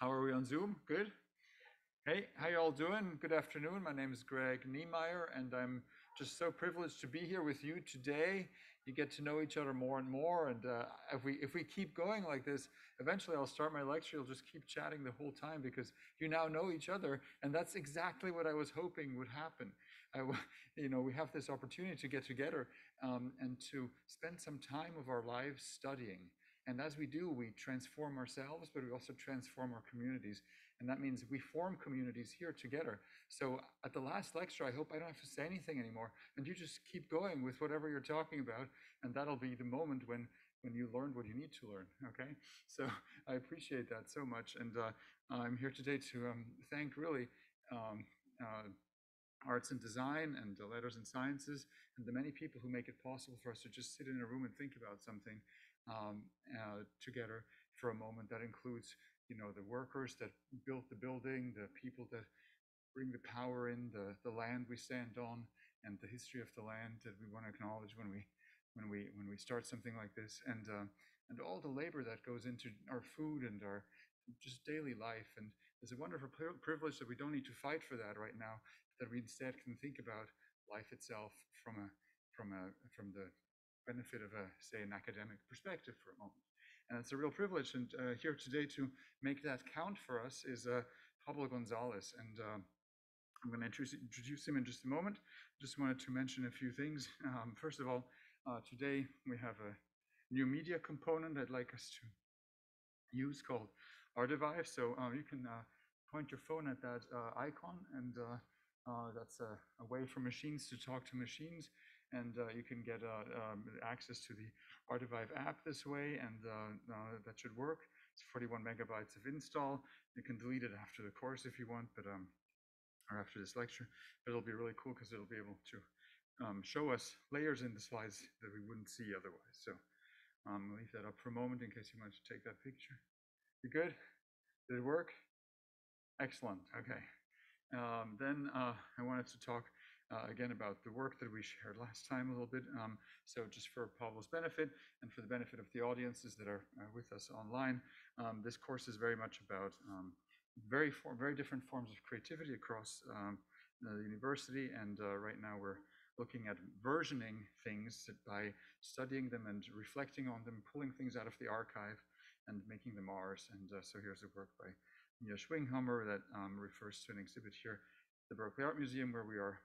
How are we on Zoom? Good? Hey, how you all doing? Good afternoon. My name is Greg Niemeyer, and I'm just so privileged to be here with you today. You get to know each other more and more, and uh, if we if we keep going like this, eventually I'll start my lecture. You'll just keep chatting the whole time because you now know each other, and that's exactly what I was hoping would happen. I, you know, we have this opportunity to get together um, and to spend some time of our lives studying. And as we do, we transform ourselves, but we also transform our communities. And that means we form communities here together. So at the last lecture, I hope I don't have to say anything anymore. And you just keep going with whatever you're talking about. And that'll be the moment when when you learned what you need to learn. Okay, so I appreciate that so much, and uh, I'm here today to um, thank really um, uh, arts and design and letters and sciences and the many people who make it possible for us to just sit in a room and think about something um, uh, together for a moment. That includes, you know, the workers that built the building, the people that bring the power in, the, the land we stand on, and the history of the land that we want to acknowledge when we when we when we start something like this, and uh, and all the labor that goes into our food and our just daily life. And it's a wonderful privilege that we don't need to fight for that right now. That we instead can think about life itself from a from a from the benefit of a, say, an academic perspective for a moment. And it's a real privilege. And uh, here today to make that count for us is uh, Pablo Gonzalez. And uh, I'm going to introduce, him in just a moment. Just wanted to mention a few things. Um, first of all, uh, today we have a new media component I'd like us to use called Artivive. So uh, you can uh, point your phone at that icon and that's a, a way for machines to talk to machines and uh, you can get uh, um, access to the Artivive app this way, and uh, that should work. It's 41 megabytes of install. You can delete it after the course if you want, but um, or after this lecture. But it'll be really cool because it'll be able to um, show us layers in the slides that we wouldn't see otherwise. So um, leave that up for a moment in case you want to take that picture. You good? Did it work? Excellent. Okay. Um, then uh, I wanted to talk uh, again about the work that we shared last time a little bit. Um, so just for Pablo's benefit and for the benefit of the audiences that are uh, with us online, um, this course is very much about um, very very different forms of creativity across um, the university. And uh, right now we're looking at versioning things by studying them and reflecting on them, pulling things out of the archive and making them ours. And uh, so here's a work by Mia Schwinghammer that um, refers to an exhibit here the Berkeley Art Museum where we are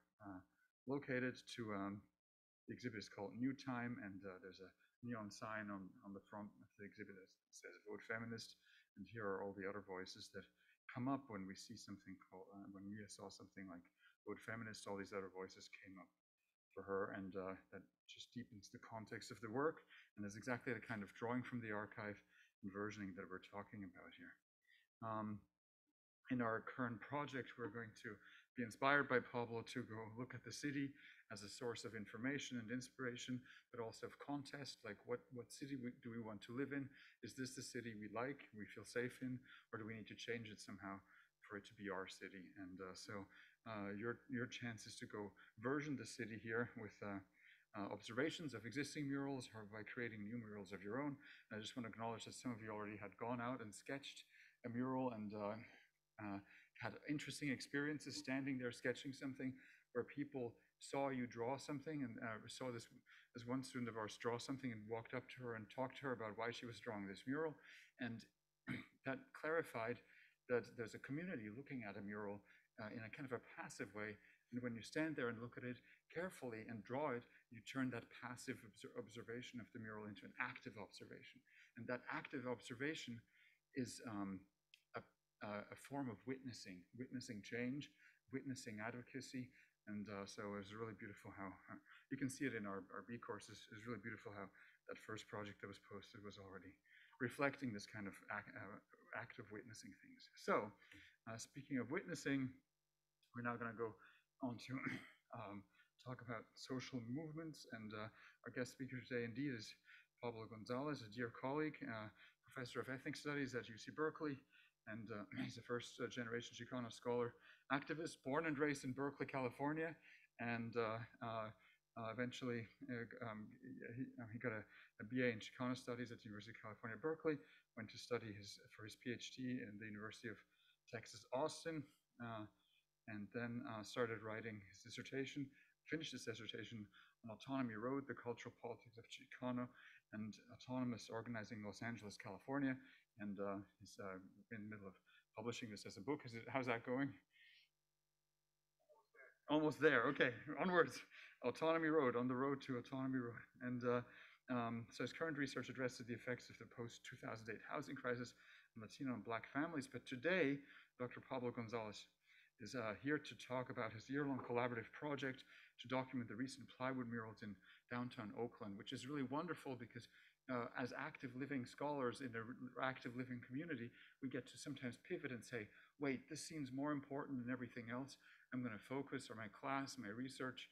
located to um, the exhibit is called New Time, and uh, there's a neon sign on, on the front of the exhibit that says Vote Feminist. And here are all the other voices that come up when we see something called, uh, when Mia saw something like Vote Feminist, all these other voices came up for her, and uh, that just deepens the context of the work, and is exactly the kind of drawing from the archive and versioning that we're talking about here. Um, in our current project, we're going to be inspired by Pablo to go look at the city as a source of information and inspiration, but also of contest, like what, what city we, do we want to live in? Is this the city we like, we feel safe in, or do we need to change it somehow for it to be our city? And uh, so uh, your, your chance is to go version the city here with uh, uh, observations of existing murals or by creating new murals of your own. And I just want to acknowledge that some of you already had gone out and sketched a mural and uh, uh, had interesting experiences standing there sketching something where people saw you draw something and uh, saw this as one student of ours draw something and walked up to her and talked to her about why she was drawing this mural. And that clarified that there's a community looking at a mural uh, in a kind of a passive way. And when you stand there and look at it carefully and draw it you turn that passive observation of the mural into an active observation. And that active observation is um, uh, a form of witnessing, witnessing change, witnessing advocacy. And uh, so it was really beautiful how, uh, you can see it in our, our bCourses. It was really beautiful how that first project that was posted was already reflecting this kind of act, uh, active witnessing things. So uh, speaking of witnessing, we're now going to go on to um, talk about social movements. And uh, our guest speaker today indeed is Pablo Gonzalez, a dear colleague, uh, professor of ethnic studies at UC Berkeley, and uh, he's a first uh, generation Chicano scholar activist, born and raised in Berkeley, California, and uh, uh eventually, um, he, he, got a, a, BA in Chicano Studies at the University of California, Berkeley, went to study his, for his PhD in the University of Texas, Austin, and then started writing his dissertation, finished his dissertation on Autonomy Road, the Cultural Politics of Chicano and Autonomous Organizing Los Angeles, California, and uh, he's in the middle of publishing this as a book. It, how's that going? Almost there. Okay, onwards. Autonomy Road, on the road to Autonomy Road. And uh, um, so his current research addresses the effects of the post-2008 housing crisis on Latino and Black families. But today, Dr. Pablo Gonzalez is uh, here to talk about his year-long collaborative project to document the recent plywood murals in downtown Oakland, which is really wonderful because uh, as active living scholars in an active living community, we get to sometimes pivot and say, wait, this seems more important than everything else. I'm going to focus on my class, my research,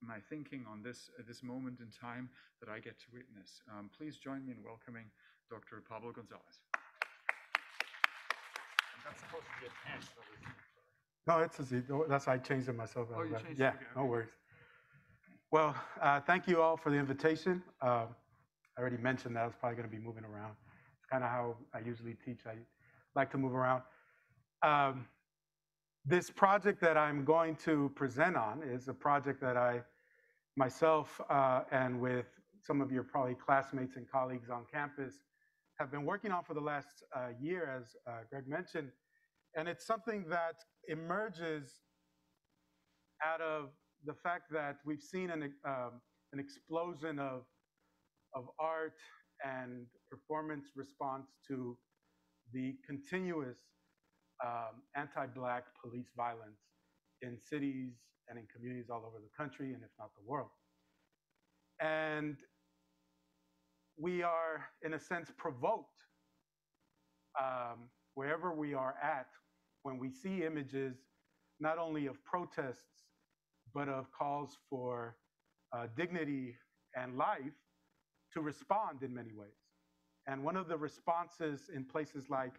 my thinking on this, uh, this moment in time that I get to witness. Um, please join me in welcoming Dr. Pablo Gonzalez. that's supposed to be a test. No, it's a Z. That's why I changed it myself. Oh, you changed yeah, it? Okay, no worries. Well, uh, thank you all for the invitation. Uh, I already mentioned that I was probably going to be moving around. It's kind of how I usually teach. I like to move around. Um, this project that I'm going to present on is a project that I myself uh, and with some of your probably classmates and colleagues on campus have been working on for the last uh, year, as uh, Greg mentioned. And it's something that emerges out of the fact that we've seen an, um, an explosion of, of art and performance response to the continuous um, anti-Black police violence in cities and in communities all over the country and if not the world. And we are, in a sense, provoked um, wherever we are at when we see images not only of protests, but of calls for uh, dignity and life to respond in many ways. And one of the responses in places like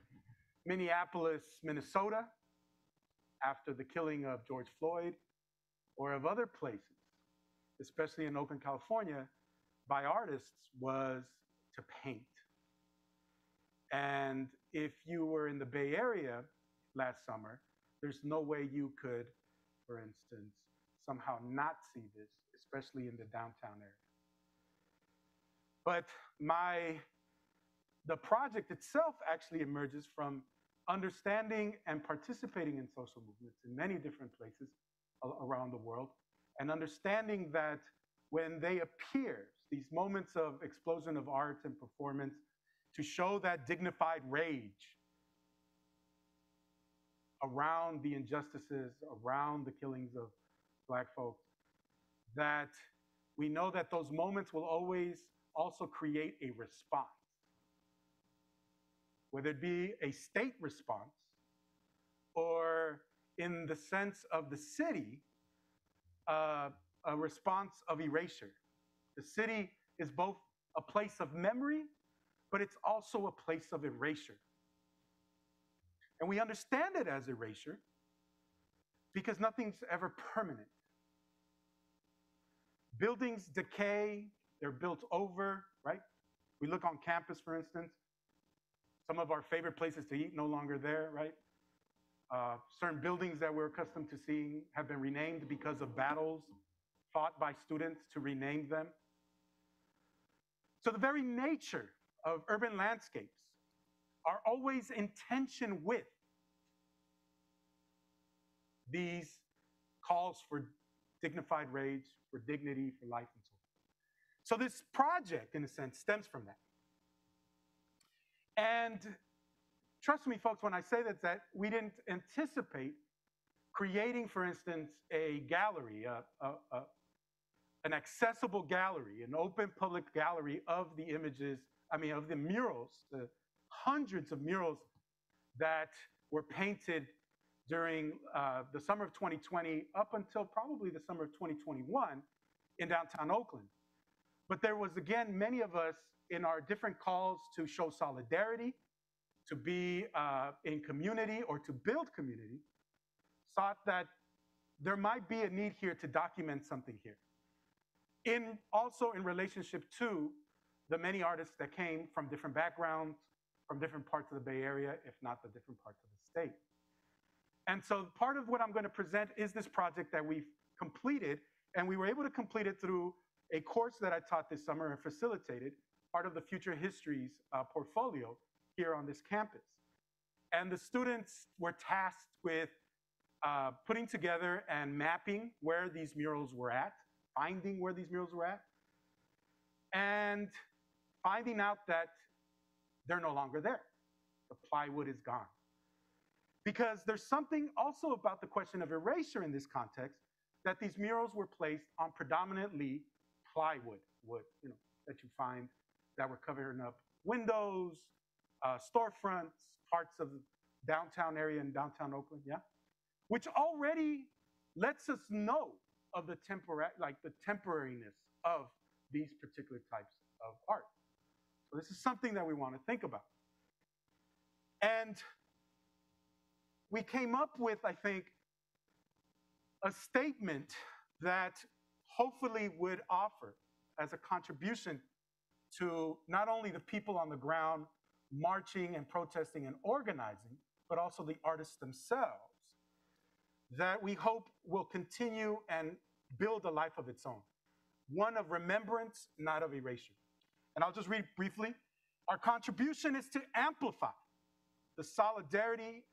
Minneapolis, Minnesota, after the killing of George Floyd, or of other places, especially in Oakland, California, by artists was to paint. And if you were in the Bay Area last summer, there's no way you could, for instance, somehow not see this, especially in the downtown area. But my the project itself actually emerges from understanding and participating in social movements in many different places around the world, and understanding that when they appear, these moments of explosion of art and performance, to show that dignified rage around the injustices, around the killings of Black folks, that we know that those moments will always also create a response. Whether it be a state response or in the sense of the city, uh, a response of erasure. The city is both a place of memory, but it's also a place of erasure. And we understand it as erasure because nothing's ever permanent. Buildings decay, they're built over, right? We look on campus, for instance. Some of our favorite places to eat no longer there, right? Uh, certain buildings that we're accustomed to seeing have been renamed because of battles fought by students to rename them. So the very nature of urban landscapes are always in tension with these calls for dignified rage, for dignity, for life, and so on. So this project, in a sense, stems from that. And trust me, folks, when I say that, that we didn't anticipate creating, for instance, a gallery, a, a, a, an accessible gallery, an open public gallery of the images, I mean, of the murals, the hundreds of murals that were painted during uh, the summer of 2020 up until probably the summer of 2021 in downtown Oakland. But there was, again, many of us in our different calls to show solidarity, to be uh, in community or to build community, thought that there might be a need here to document something here. in also in relationship to the many artists that came from different backgrounds, from different parts of the Bay Area, if not the different parts of the state. And so part of what I'm going to present is this project that we've completed, and we were able to complete it through a course that I taught this summer and facilitated, part of the Future Histories uh, portfolio here on this campus. And the students were tasked with uh, putting together and mapping where these murals were at, finding where these murals were at, and finding out that they're no longer there. The plywood is gone. Because there's something also about the question of erasure in this context that these murals were placed on predominantly plywood, wood, you know, that you find that were covering up windows, uh, storefronts, parts of the downtown area in downtown Oakland, yeah? Which already lets us know of the tempora- like the temporariness of these particular types of art. So this is something that we want to think about. And we came up with, I think, a statement that hopefully would offer as a contribution to not only the people on the ground marching and protesting and organizing, but also the artists themselves, that we hope will continue and build a life of its own, one of remembrance, not of erasure. And I'll just read briefly. Our contribution is to amplify the solidarity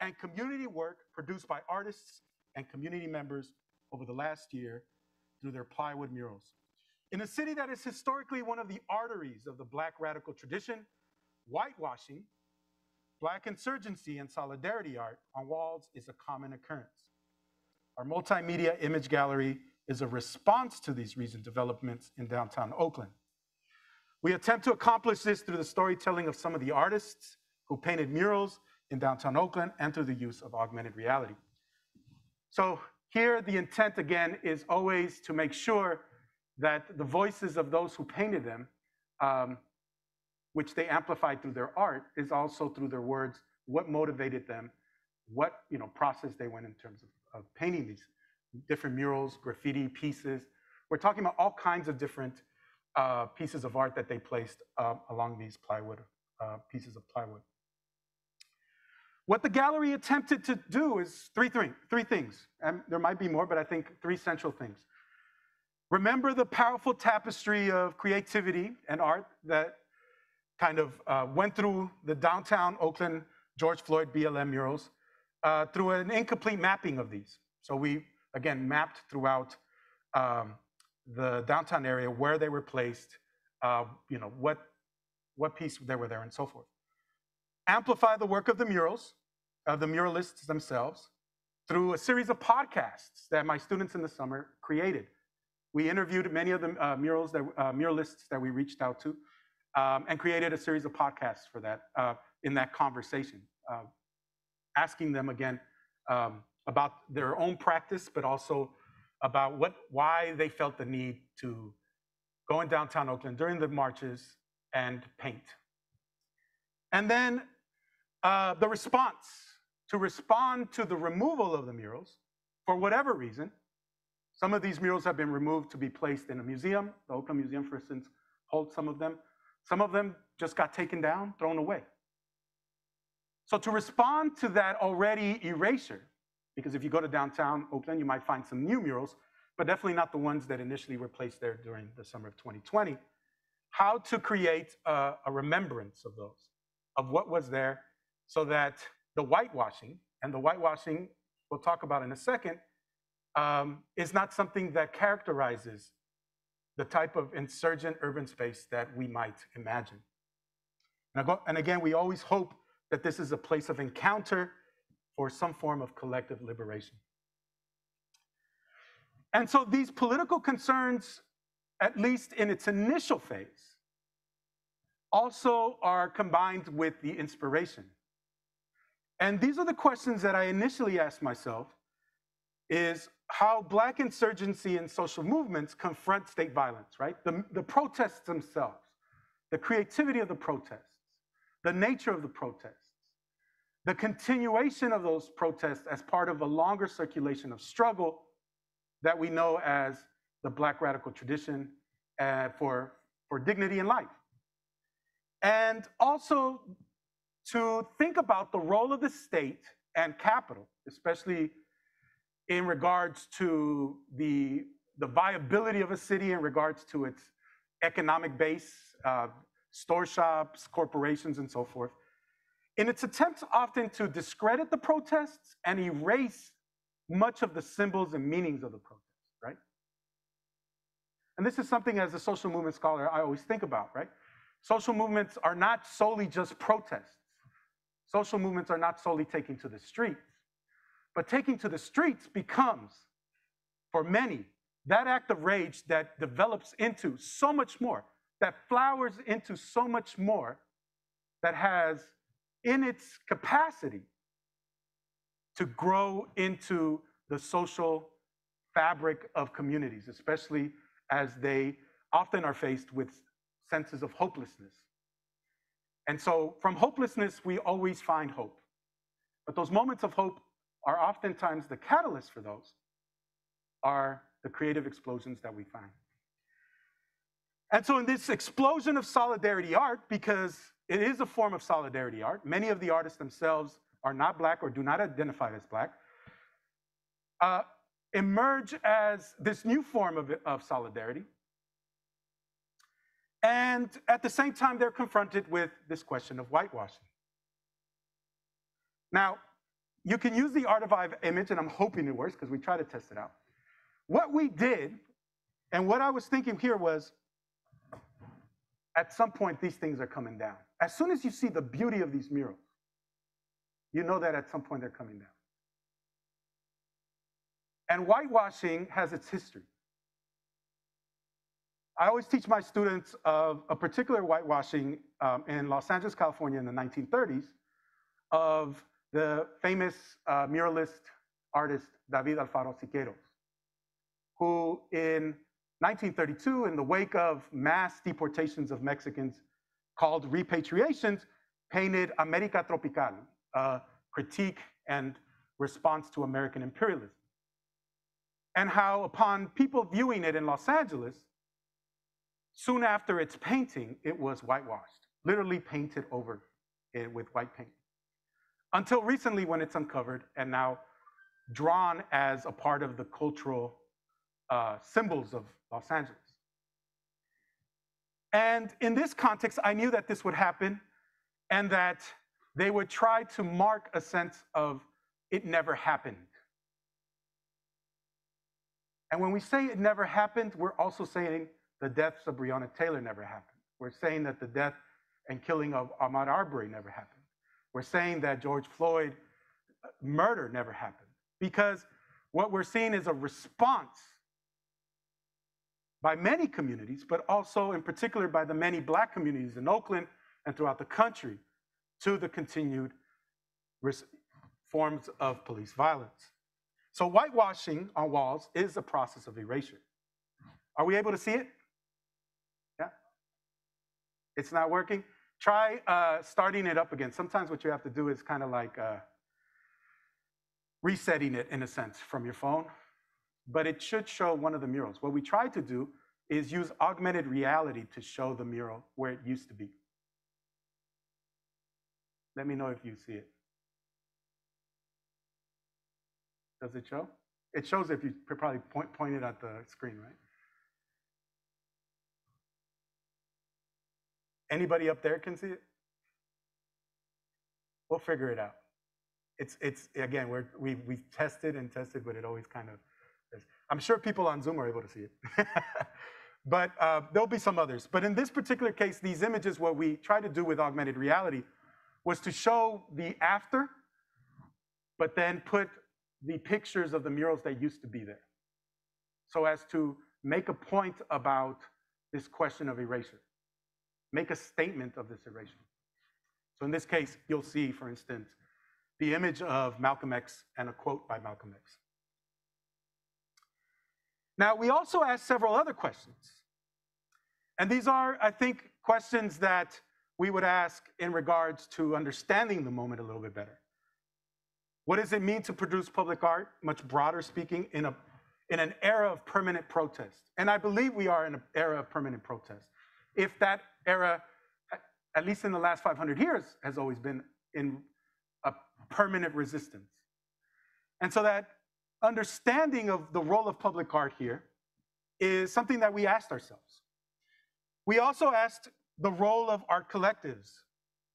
and community work produced by artists and community members over the last year through their plywood murals. In a city that is historically one of the arteries of the Black radical tradition, whitewashing, Black insurgency, and solidarity art on walls is a common occurrence. Our multimedia image gallery is a response to these recent developments in downtown Oakland. We attempt to accomplish this through the storytelling of some of the artists who painted murals in downtown Oakland and through the use of augmented reality. So here, the intent again is always to make sure that the voices of those who painted them, um, which they amplified through their art, is also through their words, what motivated them, what you know process they went in terms of, of painting these different murals, graffiti pieces. We're talking about all kinds of different uh, pieces of art that they placed uh, along these plywood uh, pieces of plywood. What the gallery attempted to do is three, three, three things. And there might be more, but I think three central things. Remember the powerful tapestry of creativity and art that kind of uh, went through the downtown Oakland George Floyd BLM murals uh, through an incomplete mapping of these. So we, again, mapped throughout um, the downtown area where they were placed, uh, you know, what, what piece they were there, and so forth amplify the work of the murals, of the muralists themselves, through a series of podcasts that my students in the summer created. We interviewed many of the uh, murals that, uh, muralists that we reached out to um, and created a series of podcasts for that, uh, in that conversation, uh, asking them again um, about their own practice, but also about what, why they felt the need to go in downtown Oakland during the marches and paint. And then uh, the response to respond to the removal of the murals for whatever reason. Some of these murals have been removed to be placed in a museum. The Oakland Museum, for instance, holds some of them. Some of them just got taken down, thrown away. So, to respond to that already erasure, because if you go to downtown Oakland, you might find some new murals, but definitely not the ones that initially were placed there during the summer of 2020. How to create a, a remembrance of those, of what was there, so that the whitewashing, and the whitewashing we'll talk about in a second, um, is not something that characterizes the type of insurgent urban space that we might imagine. And, go, and again, we always hope that this is a place of encounter for some form of collective liberation. And so these political concerns, at least in its initial phase, also are combined with the inspiration and these are the questions that I initially asked myself is how black insurgency and social movements confront state violence, right? The, the protests themselves, the creativity of the protests, the nature of the protests, the continuation of those protests as part of a longer circulation of struggle that we know as the Black radical tradition uh, for, for dignity and life. And also to think about the role of the state and capital, especially in regards to the, the viability of a city in regards to its economic base, uh, store shops, corporations, and so forth, in its attempts often to discredit the protests and erase much of the symbols and meanings of the protests, right? And this is something as a social movement scholar I always think about, right? Social movements are not solely just protests. Social movements are not solely taking to the streets, but taking to the streets becomes, for many, that act of rage that develops into so much more, that flowers into so much more, that has in its capacity to grow into the social fabric of communities, especially as they often are faced with senses of hopelessness. And so, from hopelessness, we always find hope. But those moments of hope are oftentimes the catalyst for those, are the creative explosions that we find. And so, in this explosion of solidarity art, because it is a form of solidarity art, many of the artists themselves are not Black or do not identify as Black, uh, emerge as this new form of, of solidarity. And at the same time, they're confronted with this question of whitewashing. Now, you can use the Artivive image, and I'm hoping it works because we try to test it out. What we did, and what I was thinking here was, at some point, these things are coming down. As soon as you see the beauty of these murals, you know that at some point they're coming down. And whitewashing has its history. I always teach my students of a particular whitewashing um, in Los Angeles, California in the 1930s of the famous uh, muralist artist David Alfaro Siqueiros, who in 1932, in the wake of mass deportations of Mexicans called repatriations, painted America Tropical, a critique and response to American imperialism. And how, upon people viewing it in Los Angeles, soon after its painting, it was whitewashed, literally painted over it with white paint until recently when it's uncovered and now drawn as a part of the cultural uh, symbols of Los Angeles. And in this context, I knew that this would happen and that they would try to mark a sense of it never happened. And when we say it never happened, we're also saying the deaths of Breonna Taylor never happened. We're saying that the death and killing of Ahmaud Arbery never happened. We're saying that George Floyd uh, murder never happened because what we're seeing is a response by many communities, but also in particular by the many black communities in Oakland and throughout the country to the continued forms of police violence. So whitewashing on walls is a process of erasure. Are we able to see it? It's not working? Try uh, starting it up again. Sometimes what you have to do is kind of like uh, resetting it in a sense from your phone, but it should show one of the murals. What we try to do is use augmented reality to show the mural where it used to be. Let me know if you see it. Does it show? It shows if you probably point, point it at the screen, right? Anybody up there can see it? We'll figure it out. It's, it's again, we're, we've, we've tested and tested, but it always kind of is. I'm sure people on Zoom are able to see it. but uh, there'll be some others. But in this particular case, these images, what we tried to do with augmented reality was to show the after, but then put the pictures of the murals that used to be there. So as to make a point about this question of erasure make a statement of this erasure. So in this case, you'll see, for instance, the image of Malcolm X and a quote by Malcolm X. Now, we also asked several other questions. And these are, I think, questions that we would ask in regards to understanding the moment a little bit better. What does it mean to produce public art, much broader speaking, in a, in an era of permanent protest. And I believe we are in an era of permanent protest. If that era, at least in the last 500 years, has always been in a permanent resistance. And so that understanding of the role of public art here is something that we asked ourselves. We also asked the role of art collectives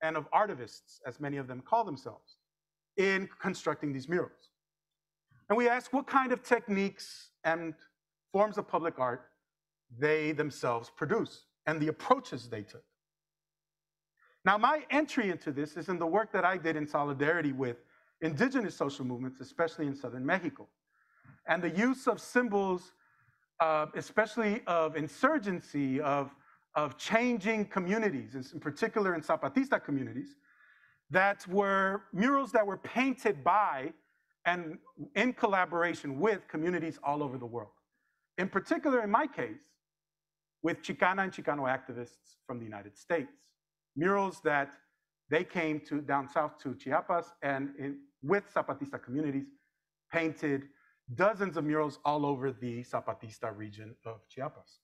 and of artivists, as many of them call themselves, in constructing these murals. And we asked what kind of techniques and forms of public art they themselves produce and the approaches they took. Now, my entry into this is in the work that I did in solidarity with indigenous social movements, especially in southern Mexico, and the use of symbols, uh, especially of insurgency, of, of changing communities, in particular in Zapatista communities, that were murals that were painted by and in collaboration with communities all over the world. In particular, in my case, with Chicana and Chicano activists from the United States. Murals that they came to down south to Chiapas and in, with Zapatista communities painted dozens of murals all over the Zapatista region of Chiapas.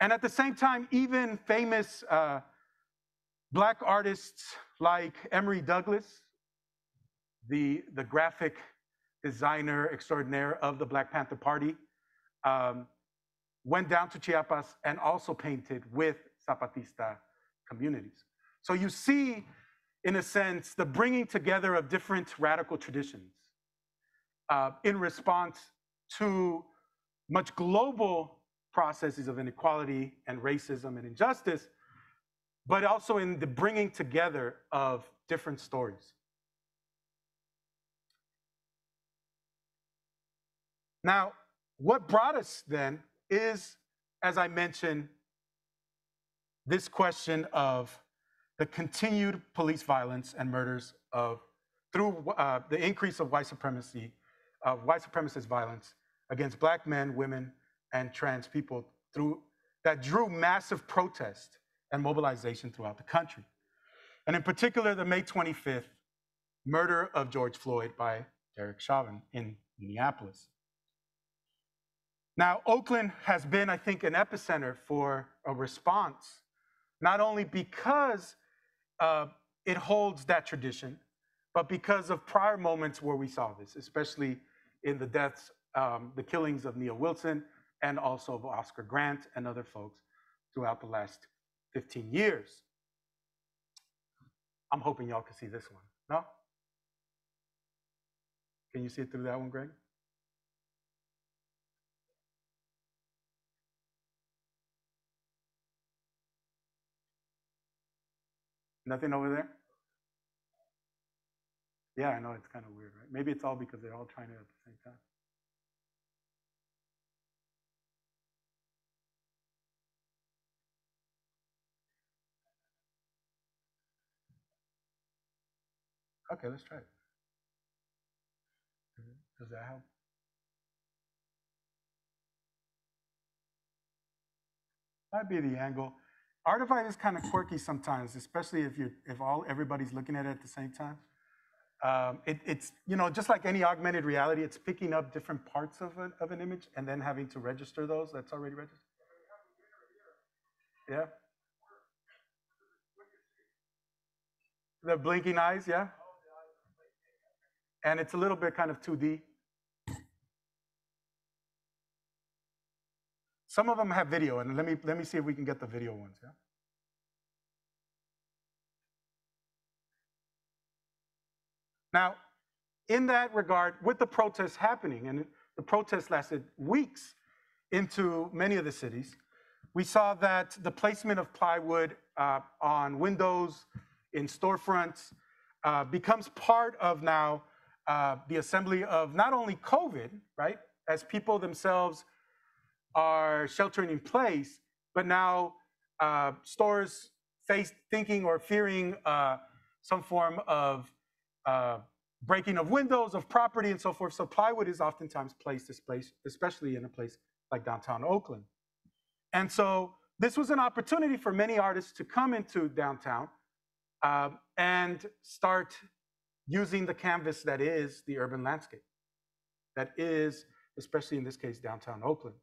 And at the same time, even famous uh, black artists like Emory Douglas, the, the graphic designer extraordinaire of the Black Panther Party, um, went down to Chiapas and also painted with Zapatista communities. So you see, in a sense, the bringing together of different radical traditions uh, in response to much global processes of inequality and racism and injustice, but also in the bringing together of different stories. Now, what brought us then is, as I mentioned, this question of the continued police violence and murders of through uh, the increase of white supremacy, of white supremacist violence against black men, women, and trans people through that drew massive protest and mobilization throughout the country. And in particular, the May 25th murder of George Floyd by Derek Chauvin in Minneapolis. Now, Oakland has been, I think, an epicenter for a response, not only because uh, it holds that tradition, but because of prior moments where we saw this, especially in the deaths, um, the killings of Neil Wilson, and also of Oscar Grant and other folks throughout the last 15 years. I'm hoping y'all can see this one. No? Can you see it through that one, Greg? Nothing over there? Yeah, I know it's kind of weird, right? Maybe it's all because they're all trying it at the same time. Okay, let's try it. Mm-hmm. Does that help? Might be the angle. Artivive is kind of quirky sometimes, especially if you if all everybody's looking at it at the same time. Um, it, it's you know just like any augmented reality, it's picking up different parts of an, of an image and then having to register those. That's already registered. Yeah. The blinking eyes, yeah. And it's a little bit kind of 2D. Some of them have video, and let me let me see if we can get the video ones. Yeah. Now, in that regard, with the protests happening, and the protests lasted weeks into many of the cities, we saw that the placement of plywood uh, on windows, in storefronts, uh, becomes part of now uh, the assembly of not only COVID, right, as people themselves are sheltering in place, but now uh, stores face thinking or fearing uh, some form of uh, breaking of windows, of property, and so forth. So plywood is oftentimes placed this place, especially in a place like downtown Oakland. And so this was an opportunity for many artists to come into downtown uh, and start using the canvas that is the urban landscape, that is especially in this case, downtown Oakland.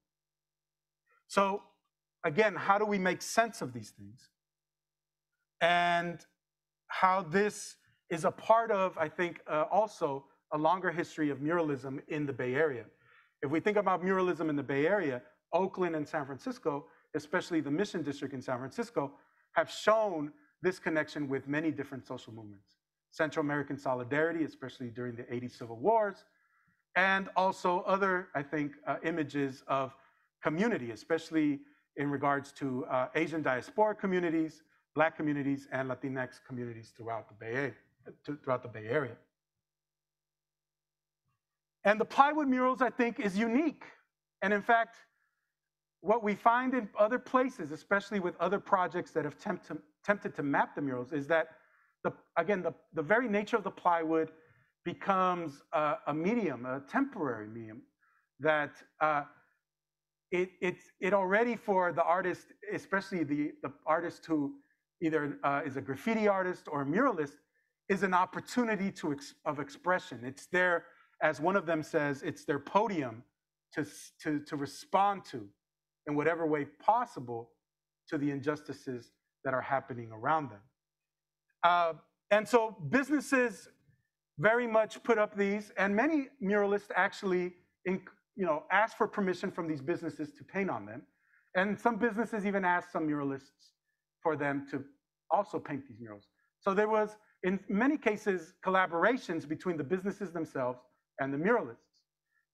So, again, how do we make sense of these things? And how this is a part of, I think, uh, also a longer history of muralism in the Bay Area. If we think about muralism in the Bay Area, Oakland and San Francisco, especially the Mission District in San Francisco, have shown this connection with many different social movements. Central American solidarity, especially during the 80 civil wars, and also other, I think, uh, images of community, especially in regards to uh, Asian diaspora communities, Black communities, and Latinx communities throughout the Bay. Throughout the Bay Area. And the plywood murals, I think, is unique. And in fact, what we find in other places, especially with other projects that have tempt to, tempted to map the murals, is that, the, again, the, the very nature of the plywood becomes a, a medium, a temporary medium, that uh, it, it's, it already for the artist, especially the, the artist who either uh, is a graffiti artist or a muralist, is an opportunity to ex of expression. It's their, as one of them says, it's their podium to, to, to respond to in whatever way possible to the injustices that are happening around them. Uh, and so businesses very much put up these, and many muralists actually in, you know, ask for permission from these businesses to paint on them. And some businesses even asked some muralists for them to also paint these murals. So there was, in many cases, collaborations between the businesses themselves and the muralists.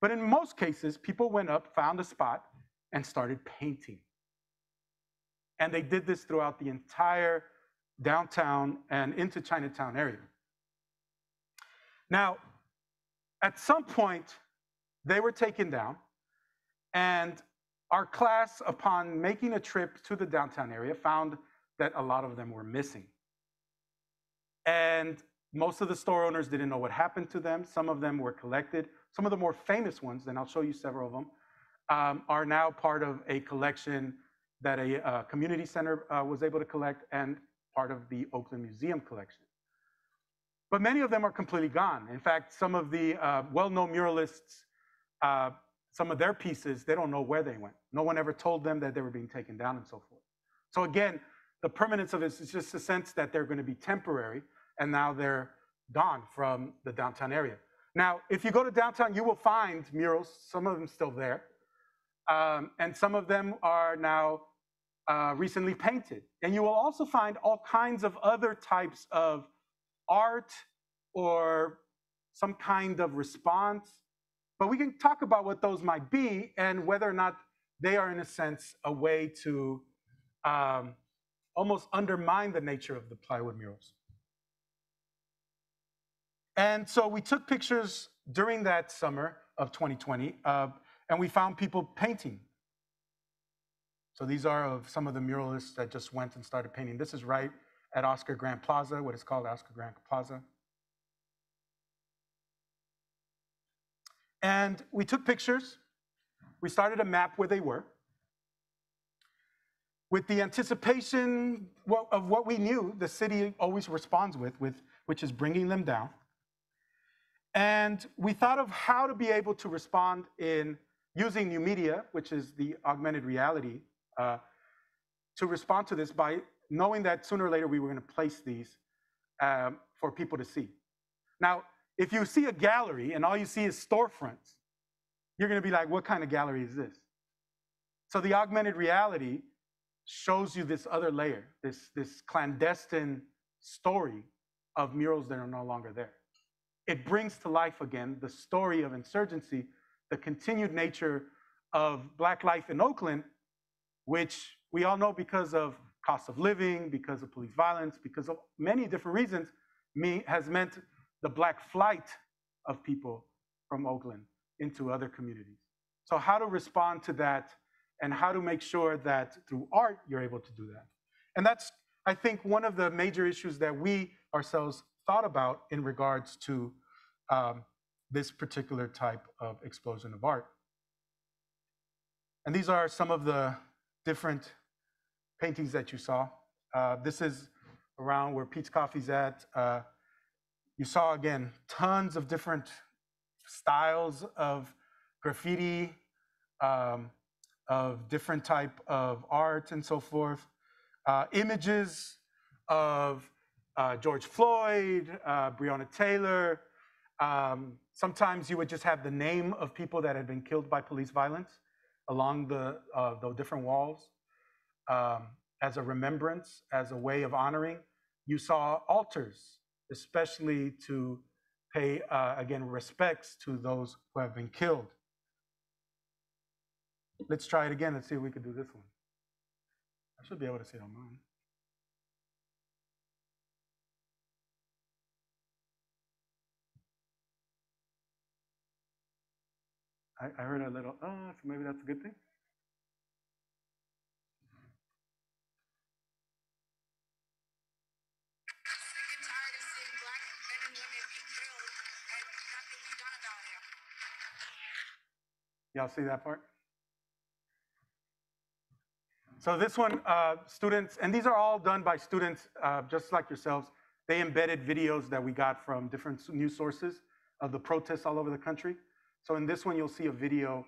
But in most cases, people went up, found a spot, and started painting. And they did this throughout the entire downtown and into Chinatown area. Now, at some point, they were taken down, and our class, upon making a trip to the downtown area, found that a lot of them were missing. And most of the store owners didn't know what happened to them. Some of them were collected. Some of the more famous ones, and I'll show you several of them, um, are now part of a collection that a uh, community center uh, was able to collect and part of the Oakland Museum collection. But many of them are completely gone. In fact, some of the uh, well-known muralists, uh, some of their pieces, they don't know where they went. No one ever told them that they were being taken down and so forth. So again, the permanence of this is just a sense that they're going to be temporary, and now they're gone from the downtown area. Now, if you go to downtown, you will find murals, some of them still there, um, and some of them are now uh, recently painted. And you will also find all kinds of other types of art or some kind of response. But we can talk about what those might be and whether or not they are, in a sense, a way to um, almost undermine the nature of the plywood murals. And so we took pictures during that summer of 2020, uh, and we found people painting. So these are of some of the muralists that just went and started painting. This is right at Oscar Grant Plaza, what is called Oscar Grant Plaza. And we took pictures. We started a map where they were. With the anticipation of what we knew the city always responds with, with which is bringing them down. And we thought of how to be able to respond in using new media, which is the augmented reality, uh, to respond to this by knowing that sooner or later we were going to place these um, for people to see. Now, if you see a gallery and all you see is storefronts, you're going to be like, what kind of gallery is this? So the augmented reality shows you this other layer, this, this clandestine story of murals that are no longer there. It brings to life again the story of insurgency, the continued nature of Black life in Oakland, which we all know because of cost of living, because of police violence, because of many different reasons, me, has meant the black flight of people from Oakland into other communities. So, how to respond to that and how to make sure that through art you're able to do that. And that's, I think, one of the major issues that we ourselves thought about in regards to um, this particular type of explosion of art. And these are some of the different paintings that you saw. Uh, this is around where Peet's Coffee's at. Uh, you saw, again, tons of different styles of graffiti, um, of different type of art and so forth, uh, images of uh, George Floyd, uh, Breonna Taylor. Um, sometimes you would just have the name of people that had been killed by police violence along the, uh, the different walls um, as a remembrance, as a way of honoring. You saw altars, especially to pay, uh, again, respects to those who have been killed. Let's try it again. Let's see if we can do this one. I should be able to see it on mine. I, I heard a little, oh, so maybe that's a good thing. Y'all see that part? So this one, uh, students, and these are all done by students uh, just like yourselves. They embedded videos that we got from different news sources of the protests all over the country. So in this one, you'll see a video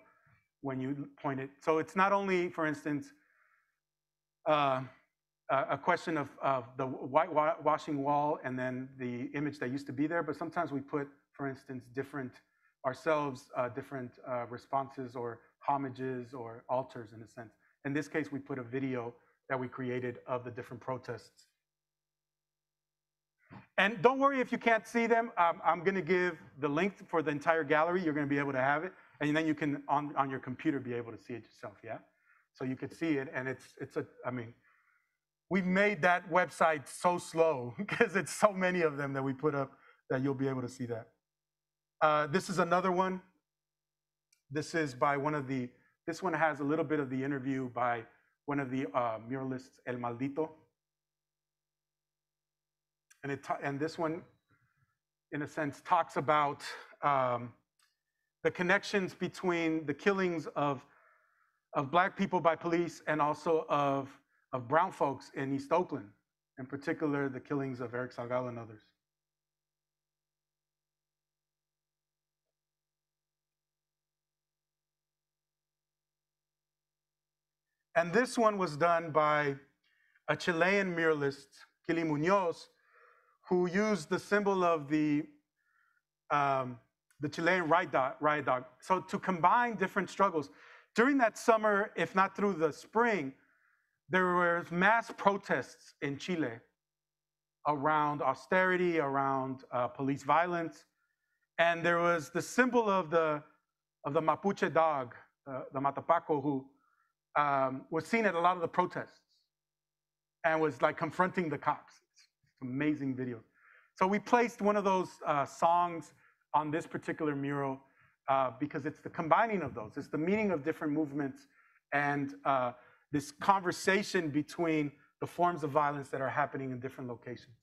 when you point it. So it's not only, for instance, uh, a question of, of the whitewashing wall and then the image that used to be there, but sometimes we put, for instance, different ourselves, uh, different uh, responses or homages or altars in a sense. In this case, we put a video that we created of the different protests. And don't worry if you can't see them. Um, I'm going to give the link for the entire gallery. You're going to be able to have it. And then you can, on, on your computer, be able to see it yourself, yeah? So you could see it. And it's, it's a, I mean, we made that website so slow because it's so many of them that we put up that you'll be able to see that. Uh, this is another one. This is by one of the, this one has a little bit of the interview by one of the uh, muralists, El Maldito. And, it, and this one, in a sense, talks about um, the connections between the killings of, of black people by police and also of, of brown folks in East Oakland, in particular, the killings of Erik Salgado and others. And this one was done by a Chilean muralist, Kili Munoz, who used the symbol of the, um, the Chilean riot dog, riot dog. So to combine different struggles. During that summer, if not through the spring, there were mass protests in Chile around austerity, around uh, police violence. And there was the symbol of the, of the Mapuche dog, uh, the Matapaco, who um, was seen at a lot of the protests and was like confronting the cops. It's amazing video. So we placed one of those uh, songs on this particular mural uh, because it's the combining of those. It's the meaning of different movements and uh, this conversation between the forms of violence that are happening in different locations.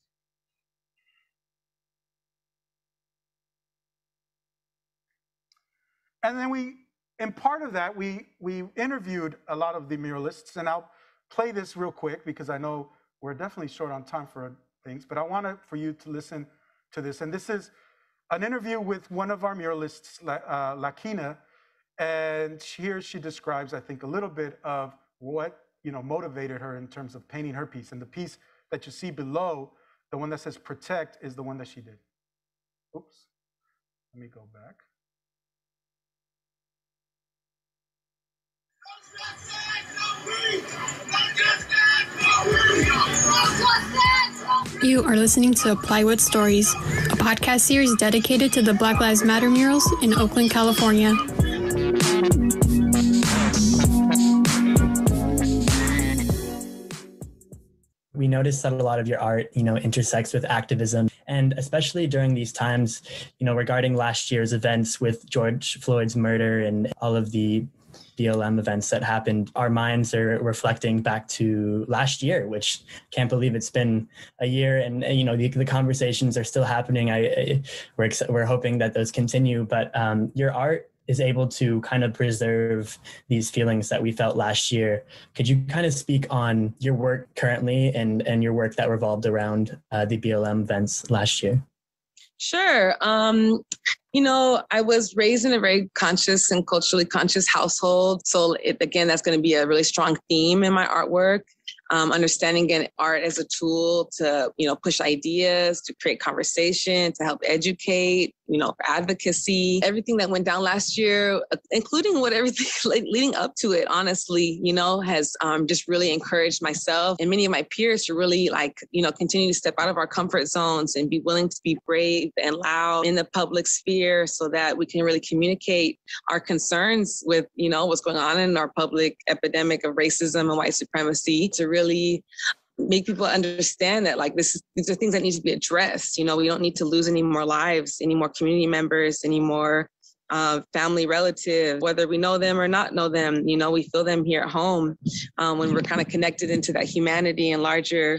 And then we and part of that, we, we interviewed a lot of the muralists, and I'll play this real quick because I know we're definitely short on time for things, but I want for you to listen to this. And this is an interview with one of our muralists, uh, Lakina, and here she describes, I think, a little bit of what you know motivated her in terms of painting her piece. And the piece that you see below, the one that says protect, is the one that she did. Oops, let me go back. You are listening to Plywood Stories, a podcast series dedicated to the Black Lives Matter murals in Oakland, California. we noticed that a lot of your art you know intersects with activism and especially during these times you know regarding last year's events with george floyd's murder and all of the BLM events that happened, our minds are reflecting back to last year, which can't believe it's been a year. And you know, the, the conversations are still happening. I, I we're we're hoping that those continue. But um, your art is able to kind of preserve these feelings that we felt last year. Could you kind of speak on your work currently and and your work that revolved around uh, the BLM events last year? Sure. Um, You know, I was raised in a very conscious and culturally conscious household. So, it, again, that's going to be a really strong theme in my artwork um, understanding again art as a tool to you know push ideas to create conversation to help educate you know advocacy everything that went down last year uh, including what everything leading up to it honestly you know has um, just really encouraged myself and many of my peers to really like you know continue to step out of our comfort zones and be willing to be brave and loud in the public sphere so that we can really communicate our concerns with you know what's going on in our public epidemic of racism and white supremacy to really make people understand that like this is, these are things that need to be addressed you know we don't need to lose any more lives any more community members any more uh, family relatives whether we know them or not know them you know we feel them here at home um, when we're kind of connected into that humanity and larger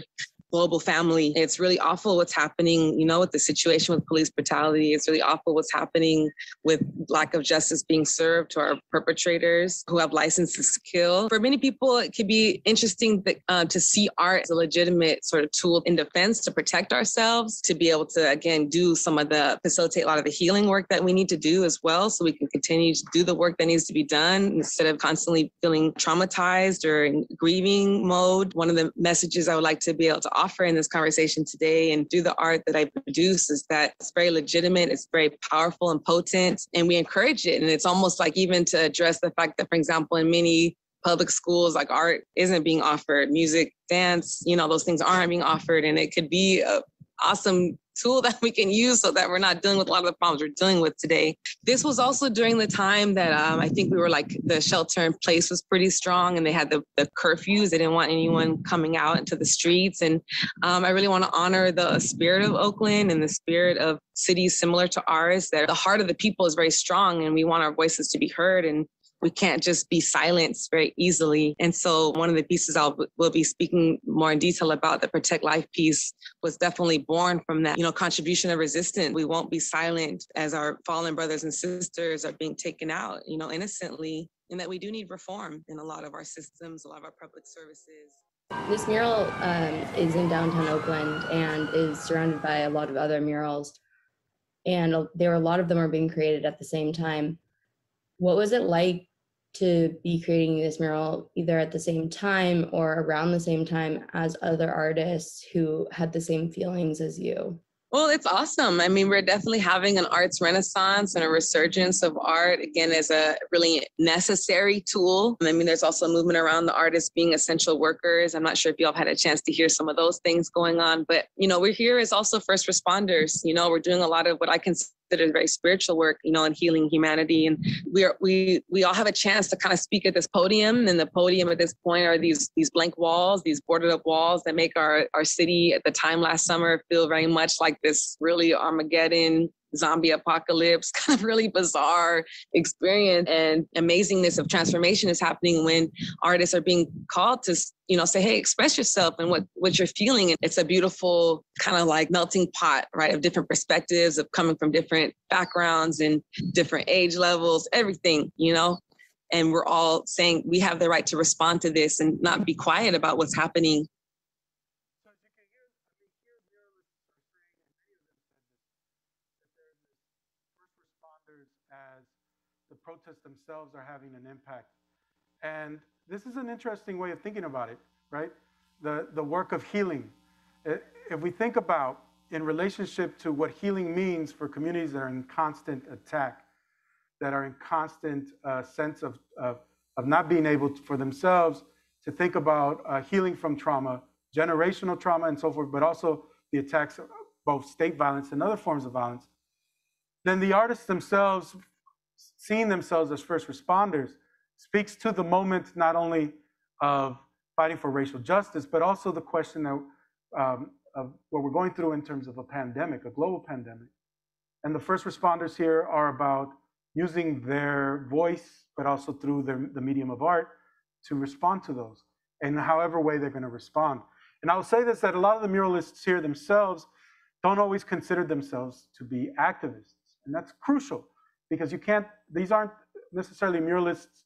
global family. It's really awful what's happening, you know, with the situation with police brutality. It's really awful what's happening with lack of justice being served to our perpetrators who have licenses to kill. For many people, it could be interesting that, uh, to see art as a legitimate sort of tool in defense to protect ourselves, to be able to, again, do some of the, facilitate a lot of the healing work that we need to do as well, so we can continue to do the work that needs to be done instead of constantly feeling traumatized or in grieving mode. One of the messages I would like to be able to offer in this conversation today and through the art that I produce is that it's very legitimate, it's very powerful and potent, and we encourage it. And it's almost like even to address the fact that, for example, in many public schools, like art isn't being offered, music, dance, you know, those things aren't being offered. And it could be a awesome tool that we can use so that we're not dealing with a lot of the problems we're dealing with today. This was also during the time that um, I think we were like the shelter in place was pretty strong and they had the, the curfews. They didn't want anyone coming out into the streets. And um, I really want to honor the spirit of Oakland and the spirit of cities similar to ours that the heart of the people is very strong and we want our voices to be heard. And we can't just be silenced very easily. And so one of the pieces I'll will be speaking more in detail about the protect life piece was definitely born from that, you know, contribution of resistance. We won't be silent as our fallen brothers and sisters are being taken out, you know, innocently, and that we do need reform in a lot of our systems, a lot of our public services. This mural um, is in downtown Oakland and is surrounded by a lot of other murals. And there are a lot of them are being created at the same time. What was it like to be creating this mural either at the same time or around the same time as other artists who had the same feelings as you? Well, it's awesome. I mean, we're definitely having an arts renaissance and a resurgence of art, again, as a really necessary tool. I mean, there's also a movement around the artists being essential workers. I'm not sure if y'all have had a chance to hear some of those things going on, but, you know, we're here as also first responders. You know, we're doing a lot of what I consider considered very spiritual work, you know, and healing humanity. And we are we we all have a chance to kind of speak at this podium. And the podium at this point are these these blank walls, these boarded up walls that make our our city at the time last summer feel very much like this really Armageddon zombie apocalypse, kind of really bizarre experience and amazingness of transformation is happening when artists are being called to, you know, say, hey, express yourself and what, what you're feeling. And it's a beautiful kind of like melting pot, right, of different perspectives, of coming from different backgrounds and different age levels, everything, you know. And we're all saying we have the right to respond to this and not be quiet about what's happening protests themselves are having an impact. And this is an interesting way of thinking about it, right? The, the work of healing. If we think about in relationship to what healing means for communities that are in constant attack, that are in constant uh, sense of, of, of, not being able to, for themselves to think about uh, healing from trauma, generational trauma and so forth, but also the attacks of both state violence and other forms of violence, then the artists themselves seeing themselves as first responders speaks to the moment not only of fighting for racial justice, but also the question that, um, of what we're going through in terms of a pandemic, a global pandemic. And the first responders here are about using their voice, but also through their, the medium of art, to respond to those in however way they're going to respond. And I will say this that a lot of the muralists here themselves don't always consider themselves to be activists. And that's crucial because you can't, these aren't necessarily muralists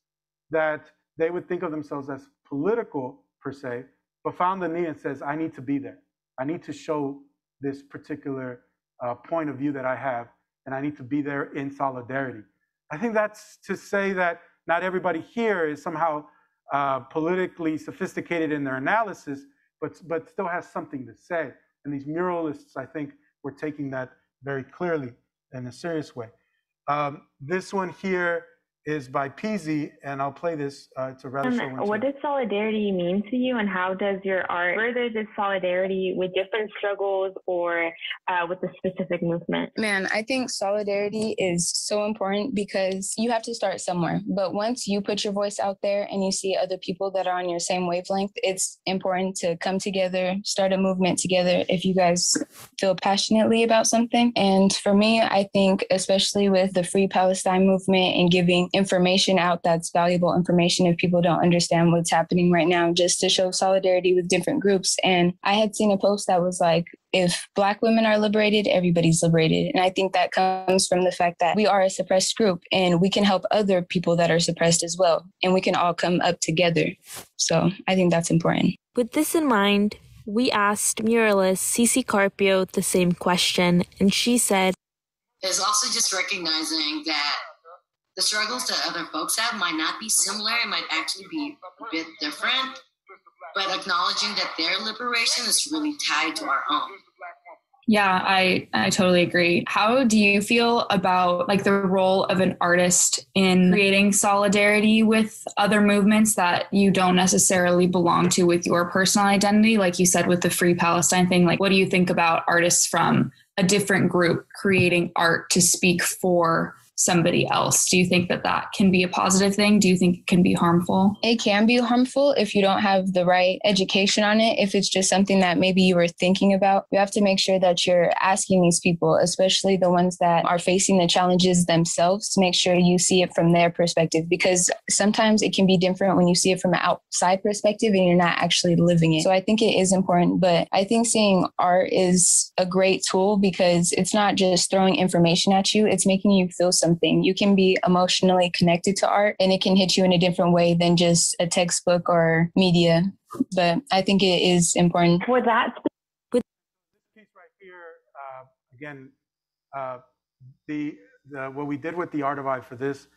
that they would think of themselves as political per se, but found the need and says, I need to be there. I need to show this particular uh, point of view that I have and I need to be there in solidarity. I think that's to say that not everybody here is somehow uh, politically sophisticated in their analysis, but, but still has something to say. And these muralists, I think, were taking that very clearly in a serious way. Um, this one here is by Peasy, and I'll play this. Uh, it's a rather um, short one. What does solidarity mean to you, and how does your art further this solidarity with different struggles or uh, with a specific movement? Man, I think solidarity is so important because you have to start somewhere. But once you put your voice out there and you see other people that are on your same wavelength, it's important to come together, start a movement together if you guys feel passionately about something. And for me, I think, especially with the Free Palestine movement and giving information out that's valuable information if people don't understand what's happening right now, just to show solidarity with different groups. And I had seen a post that was like, if Black women are liberated, everybody's liberated. And I think that comes from the fact that we are a suppressed group and we can help other people that are suppressed as well. And we can all come up together. So I think that's important. With this in mind, we asked muralist Cece Carpio the same question, and she said, There's also just recognizing that the struggles that other folks have might not be similar, it might actually be a bit different, but acknowledging that their liberation is really tied to our own. Yeah, I I totally agree. How do you feel about like the role of an artist in creating solidarity with other movements that you don't necessarily belong to with your personal identity? Like you said with the Free Palestine thing, like what do you think about artists from a different group creating art to speak for somebody else. Do you think that that can be a positive thing? Do you think it can be harmful? It can be harmful if you don't have the right education on it. If it's just something that maybe you were thinking about, you have to make sure that you're asking these people, especially the ones that are facing the challenges themselves, to make sure you see it from their perspective because sometimes it can be different when you see it from an outside perspective and you're not actually living it. So I think it is important, but I think seeing art is a great tool because it's not just throwing information at you, it's making you feel something something. You can be emotionally connected to art and it can hit you in a different way than just a textbook or media. But I think it is important. For that this piece right here, uh, again, uh, the, the what we did with the Artivive for this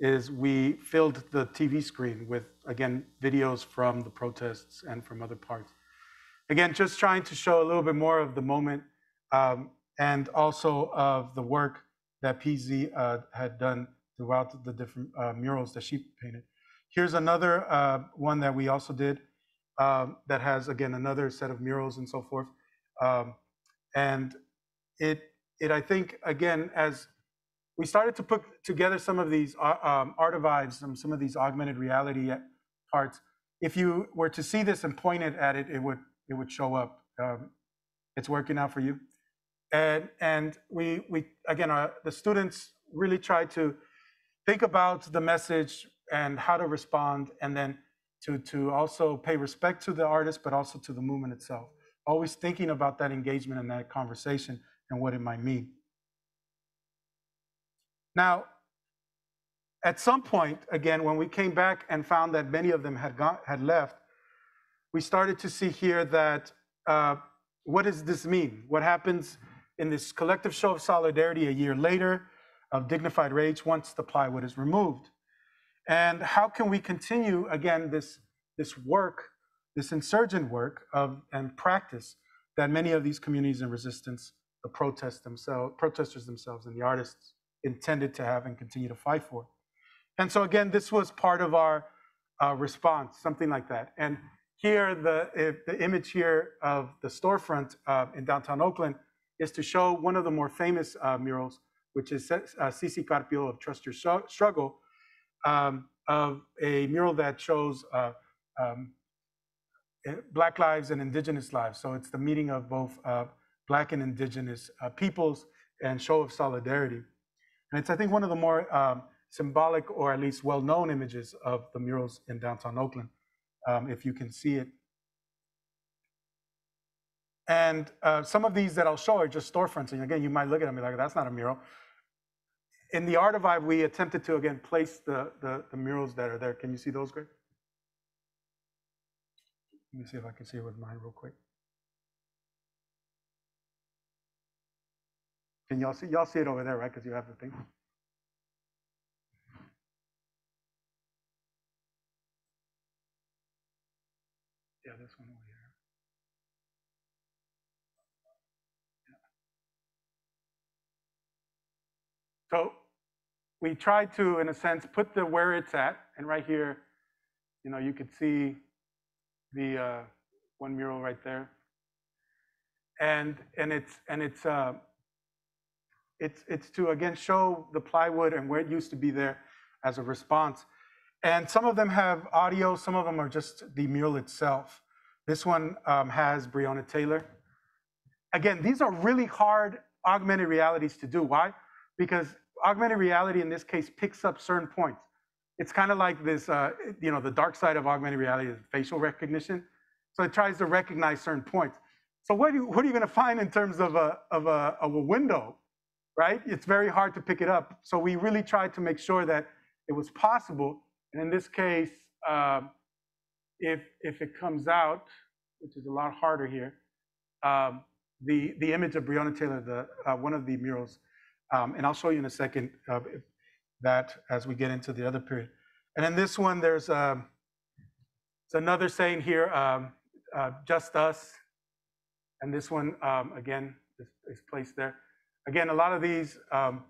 is we filled the TV screen with again videos from the protests and from other parts. Again, just trying to show a little bit more of the moment um, and also of the work that PZ uh, had done throughout the different uh, murals that she painted. Here's another uh, one that we also did um, that has, again, another set of murals and so forth. Um, and it, it, I think, again, as we started to put together some of these uh, um, Artivives, some, some of these augmented reality parts, if you were to see this and point it at it, it would, it would show up. Um, it's working out for you. And, and we, we, again, our, the students really try to think about the message and how to respond, and then to, to also pay respect to the artist, but also to the movement itself. Always thinking about that engagement and that conversation and what it might mean. Now, at some point, again, when we came back and found that many of them had, gone, had left, we started to see here that uh, what does this mean? What happens in this collective show of solidarity a year later of dignified rage once the plywood is removed. And how can we continue, again, this, this work, this insurgent work of, and practice that many of these communities in resistance, the protest themselves, protesters themselves and the artists intended to have and continue to fight for. And so again, this was part of our uh, response, something like that. And here, the, the image here of the storefront uh, in downtown Oakland is to show one of the more famous uh, murals, which is uh, Carpio of Trust Your Struggle, um, of a mural that shows uh, um, eh, Black lives and Indigenous lives. So it's the meeting of both uh, Black and Indigenous uh, peoples and show of solidarity. And it's, I think, one of the more um, symbolic or at least well-known images of the murals in downtown Oakland, um, if you can see it and uh, some of these that I'll show are just storefronts. And again, you might look at them and be like, that's not a mural. In the Artivive, we attempted to, again, place the, the, the, murals that are there. Can you see those, Greg? Let me see if I can see it with mine real quick. Can y'all see? Y'all see it over there, right? Because you have the thing. Yeah, this one over here. So we try to, in a sense, put the where it's at, and right here, you know, you could see the uh, one mural right there, and and it's and it's uh, it's it's to again show the plywood and where it used to be there as a response, and some of them have audio, some of them are just the mural itself. This one um, has Breonna Taylor. Again, these are really hard augmented realities to do. Why? Because augmented reality in this case picks up certain points. It's kind of like this, uh, you know, the dark side of augmented reality is facial recognition. So it tries to recognize certain points. So what, you, what are you going to find in terms of a, of, a, of a window, right? It's very hard to pick it up. So we really tried to make sure that it was possible. And in this case, um, if, if it comes out, which is a lot harder here, um, the, the image of Breonna Taylor, the, uh, one of the murals, and I'll show you in a second uh, that as we get into the other period. And in this one, there's um, another saying here, um, uh, just us. And this one, um, again, is, placed there. Again, a lot of these um,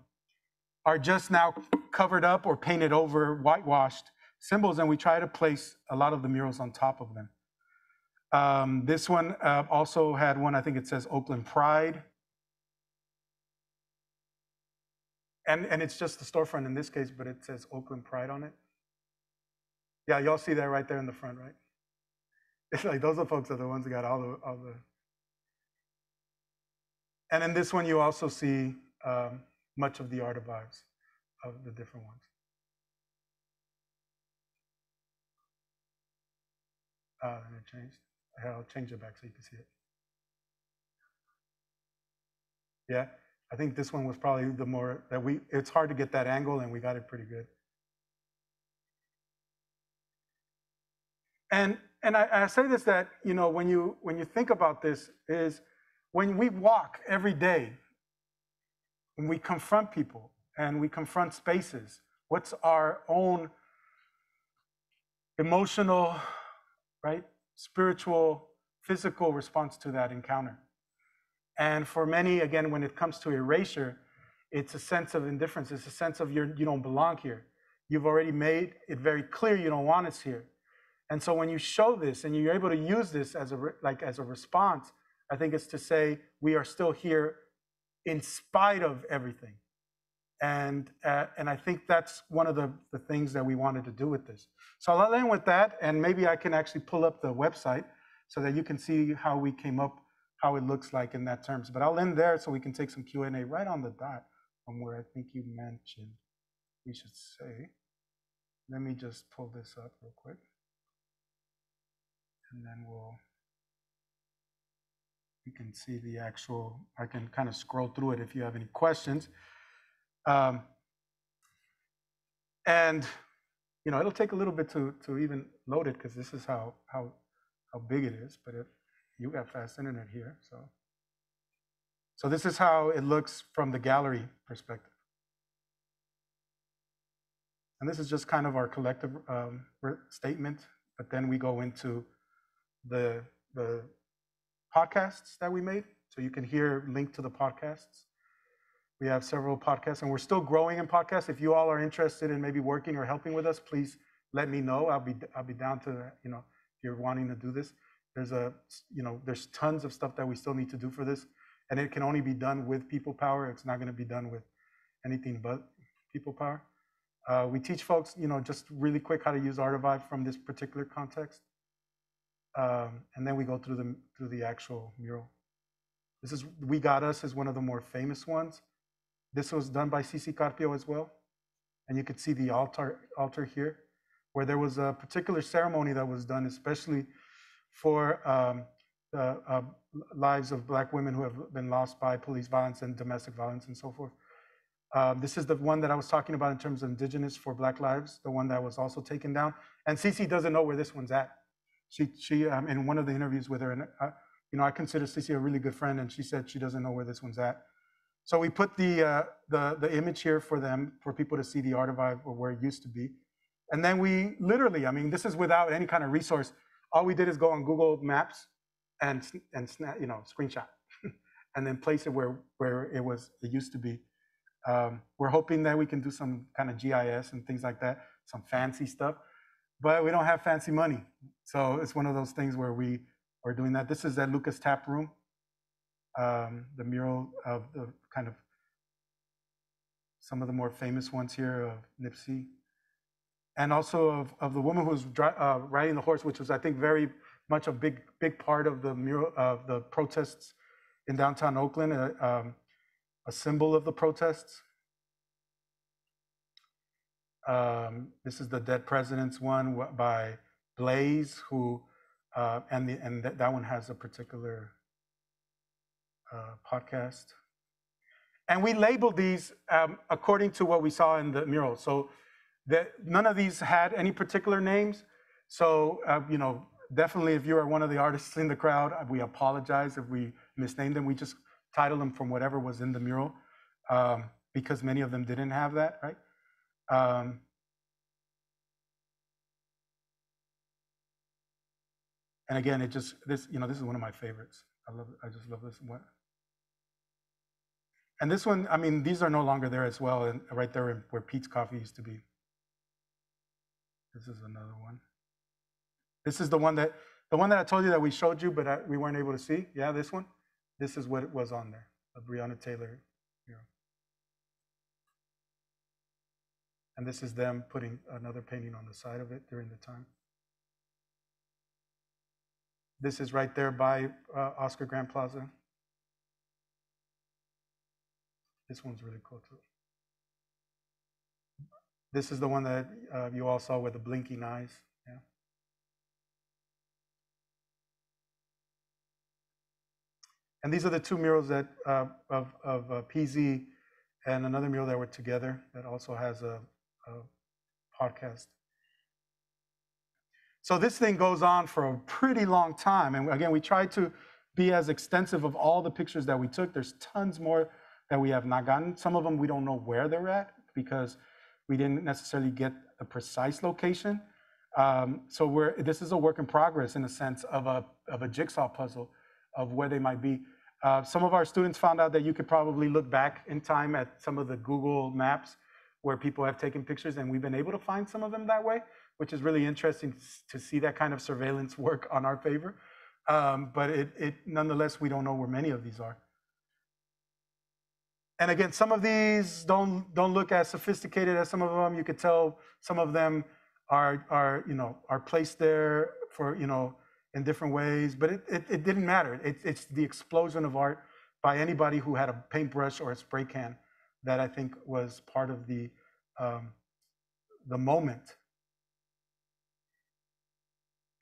are just now covered up or painted over, whitewashed symbols, and we try to place a lot of the murals on top of them. Um, this one uh, also had one, I think it says Oakland Pride. And, and it's just the storefront in this case, but it says Oakland Pride on it. Yeah, y'all see that right there in the front, right? It's like those are folks are the ones that got all the all the. And in this one, you also see um, much of the archives of the different ones. Uh, and it changed. I'll change it back so you can see it. Yeah. I think this one was probably the more that we, it's hard to get that angle and we got it pretty good. And, and I, I say this that, you know, when you, when you think about this is when we walk every day, when we confront people and we confront spaces, what's our own emotional, right, spiritual, physical response to that encounter? And for many, again, when it comes to erasure, it's a sense of indifference. It's a sense of you're, you don't belong here. You've already made it very clear you don't want us here. And so when you show this and you're able to use this as a like as a response, I think it's to say we are still here in spite of everything. And uh, and I think that's one of the, the things that we wanted to do with this. So I'll end with that, and maybe I can actually pull up the website so that you can see how we came up how it looks like in that terms. But I'll end there so we can take some Q&A right on the dot from where I think you mentioned we should say. Let me just pull this up real quick. And then we'll, you can see the actual, I can kind of scroll through it if you have any questions. Um, and, you know, it'll take a little bit to, to even load it because this is how, how, how big it is. But if, you got fast internet here, so. So this is how it looks from the gallery perspective. And this is just kind of our collective um, statement, but then we go into the, the podcasts that we made. So you can hear link to the podcasts. We have several podcasts and we're still growing in podcasts. If you all are interested in maybe working or helping with us, please let me know. I'll be, I'll be down to, you know, if you're wanting to do this. There's a, you know, there's tons of stuff that we still need to do for this, and it can only be done with people power. It's not going to be done with anything but people power. Uh, we teach folks, you know, just really quick how to use Artivive from this particular context, um, and then we go through the through the actual mural. This is We Got Us is one of the more famous ones. This was done by Cece Carpio as well, and you could see the altar altar here, where there was a particular ceremony that was done, especially for um, the uh, lives of black women who have been lost by police violence and domestic violence and so forth. Um, this is the one that I was talking about in terms of indigenous for black lives, the one that was also taken down. And Cece doesn't know where this one's at. She, she um, in one of the interviews with her, and uh, you know, I consider Cece a really good friend, and she said she doesn't know where this one's at. So we put the, uh, the, the image here for them, for people to see the archive of where it used to be. And then we literally, I mean, this is without any kind of resource. All we did is go on Google Maps and, and snap, you know, screenshot and then place it where, where it was, it used to be. Um, we're hoping that we can do some kind of GIS and things like that, some fancy stuff, but we don't have fancy money. So it's one of those things where we are doing that. This is at Lucas Tap Room, um, the mural of the kind of some of the more famous ones here of Nipsey, and also of, of the woman who was dri- uh, riding the horse, which was I think very much a big big part of the mural of the protests in downtown Oakland. Uh, um, a symbol of the protests. Um, this is the Dead Presidents one by Blaze, who, uh, and, the, and th- that one has a particular uh, podcast. And we labeled these um, according to what we saw in the mural. So that none of these had any particular names. So, uh, you know, definitely if you are one of the artists in the crowd, we apologize if we misnamed them. We just title them from whatever was in the mural, um, because many of them didn't have that, right? Um, and again, it just this, you know, this is one of my favorites. I love, I just love this one. And this one, I mean, these are no longer there as well, and right there where Peet's Coffee used to be. This is another one. This is the one that, the one that I told you that we showed you, but I, we weren't able to see. Yeah, this one. This is what it was on there, a Breonna Taylor. And this is them putting another painting on the side of it during the time. This is right there by uh, Oscar Grant Plaza. This one's really cool too. This is the one that uh, you all saw with the blinking eyes. Yeah. And these are the two murals that uh, of of uh, PZ and another mural that were together that also has a, a podcast. So this thing goes on for a pretty long time, and again, we tried to be as extensive of all the pictures that we took. There's tons more that we have not gotten. Some of them we don't know where they're at because we didn't necessarily get a precise location. Um, so we're this is a work in progress in a sense of a of a jigsaw puzzle of where they might be. Uh, some of our students found out that you could probably look back in time at some of the Google Maps where people have taken pictures, and we've been able to find some of them that way, which is really interesting to see that kind of surveillance work on our favor. Um, but it, it nonetheless, we don't know where many of these are. And again, some of these don't don't look as sophisticated as some of them. You could tell some of them are are you know are placed there for you know in different ways, but it, it, didn't matter. It, it's the explosion of art by anybody who had a paintbrush or a spray can that I think was part of the, um, the moment.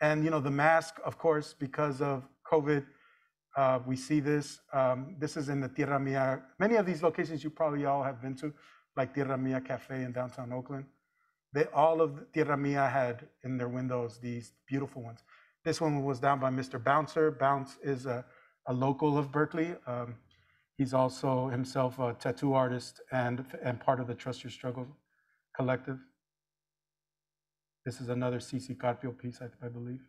And, you know, the mask, of course, because of COVID, uh, we see this. Um, this is in the Tierra Mia. Many of these locations you probably all have been to, like Tierra Mia Cafe in downtown Oakland. They, all of Tierra Mia had in their windows these beautiful ones. This one was down by Mr. Bouncer. Bounce is a, a local of Berkeley. Um, he's also himself a tattoo artist and, and part of the Trust Your Struggle collective. This is another Cece Carpio piece, I, I believe.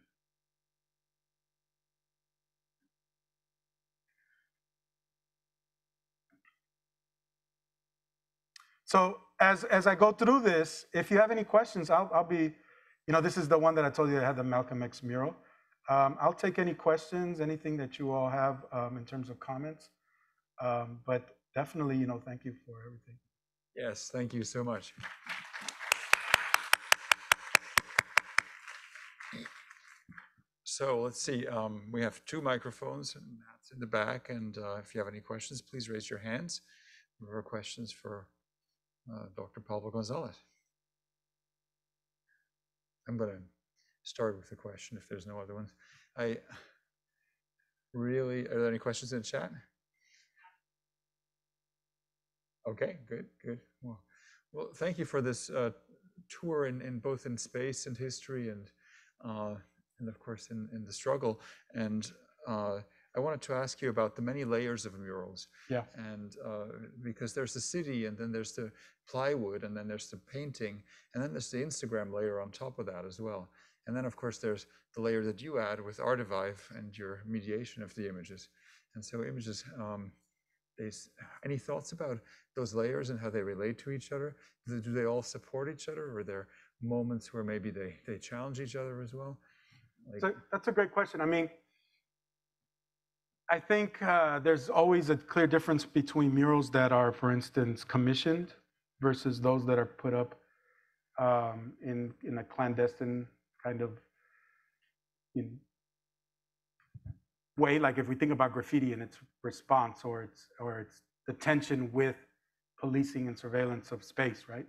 So as, as I go through this, if you have any questions, I'll, I'll be, you know, this is the one that I told you that had the Malcolm X mural. Um, I'll take any questions, anything that you all have um, in terms of comments. Um, but definitely, you know, thank you for everything. Yes, thank you so much. So let's see, um, we have two microphones and Matt's in the back. And uh, if you have any questions, please raise your hands. Are questions for uh, Dr. Pablo Gonzalez. I'm going to start with a question if there's no other ones. I really, are there any questions in the chat? Okay, good, good. Well, well thank you for this uh, tour in, in both in space and history and uh, and of course in, in the struggle. And uh, I wanted to ask you about the many layers of murals. Yeah. And uh, because there's the city, and then there's the plywood, and then there's the painting, and then there's the Instagram layer on top of that as well. And then, of course, there's the layer that you add with Artivive and your mediation of the images. And so, images. Um, they, any thoughts about those layers and how they relate to each other? Do they all support each other, or are there moments where maybe they they challenge each other as well? Like, so that's a great question. I mean, I think uh, there's always a clear difference between murals that are, for instance, commissioned versus those that are put up um, in in a clandestine kind of way. Like if we think about graffiti and its response or its or its the tension with policing and surveillance of space, right?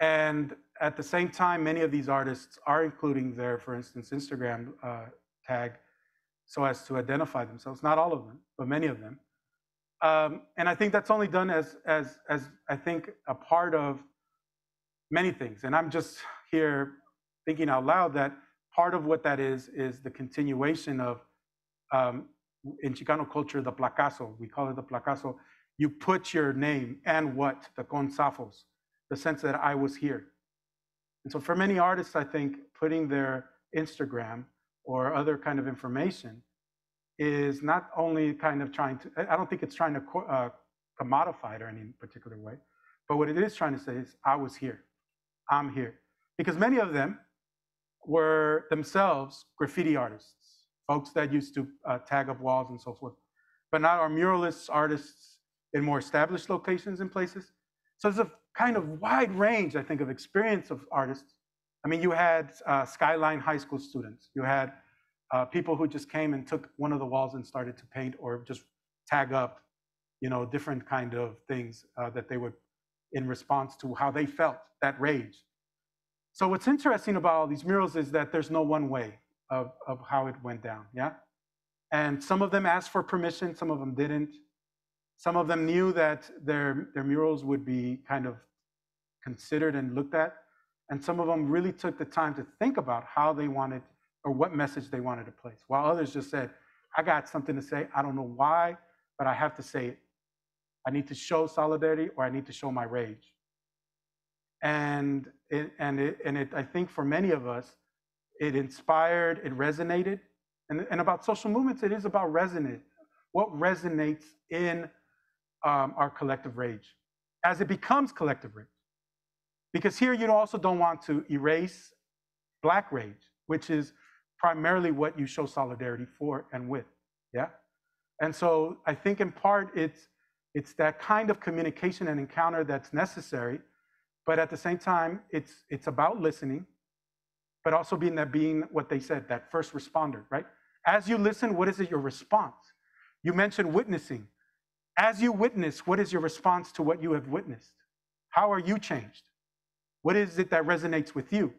And at the same time, many of these artists are including their, for instance, Instagram uh, tag so as to identify themselves. Not all of them, but many of them. Um, and I think that's only done as, as, as I think a part of many things. And I'm just here thinking out loud that part of what that is is the continuation of um, in Chicano culture the placazo. We call it the placazo. You put your name and what the con safos, the sense that I was here. And so for many artists, I think putting their Instagram or other kind of information is not only kind of trying to, I don't think it's trying to uh, commodify it or any particular way, but what it is trying to say is, I was here, I'm here. Because many of them were themselves graffiti artists, folks that used to uh, tag up walls and so forth, but now are muralists, artists in more established locations and places. So there's a kind of wide range, I think, of experience of artists I mean, you had uh, Skyline High School students. You had uh, people who just came and took one of the walls and started to paint or just tag up, you know, different kind of things uh, that they would in response to how they felt, that rage. So what's interesting about all these murals is that there's no one way of, of how it went down, yeah? And some of them asked for permission, some of them didn't. Some of them knew that their, their murals would be kind of considered and looked at. And some of them really took the time to think about how they wanted or what message they wanted to place, while others just said, I got something to say. I don't know why, but I have to say it. I need to show solidarity or I need to show my rage. And it, and it, and it, I think for many of us, it inspired, it resonated. And, and about social movements, it is about resonate. What resonates in um, our collective rage as it becomes collective rage. Because here you also don't want to erase black rage, which is primarily what you show solidarity for and with. Yeah? And so I think in part it's it's that kind of communication and encounter that's necessary, but at the same time, it's it's about listening, but also being that being what they said, that first responder, right? As you listen, what is it your response? You mentioned witnessing. As you witness, what is your response to what you have witnessed? How are you changed? What is it that resonates with you?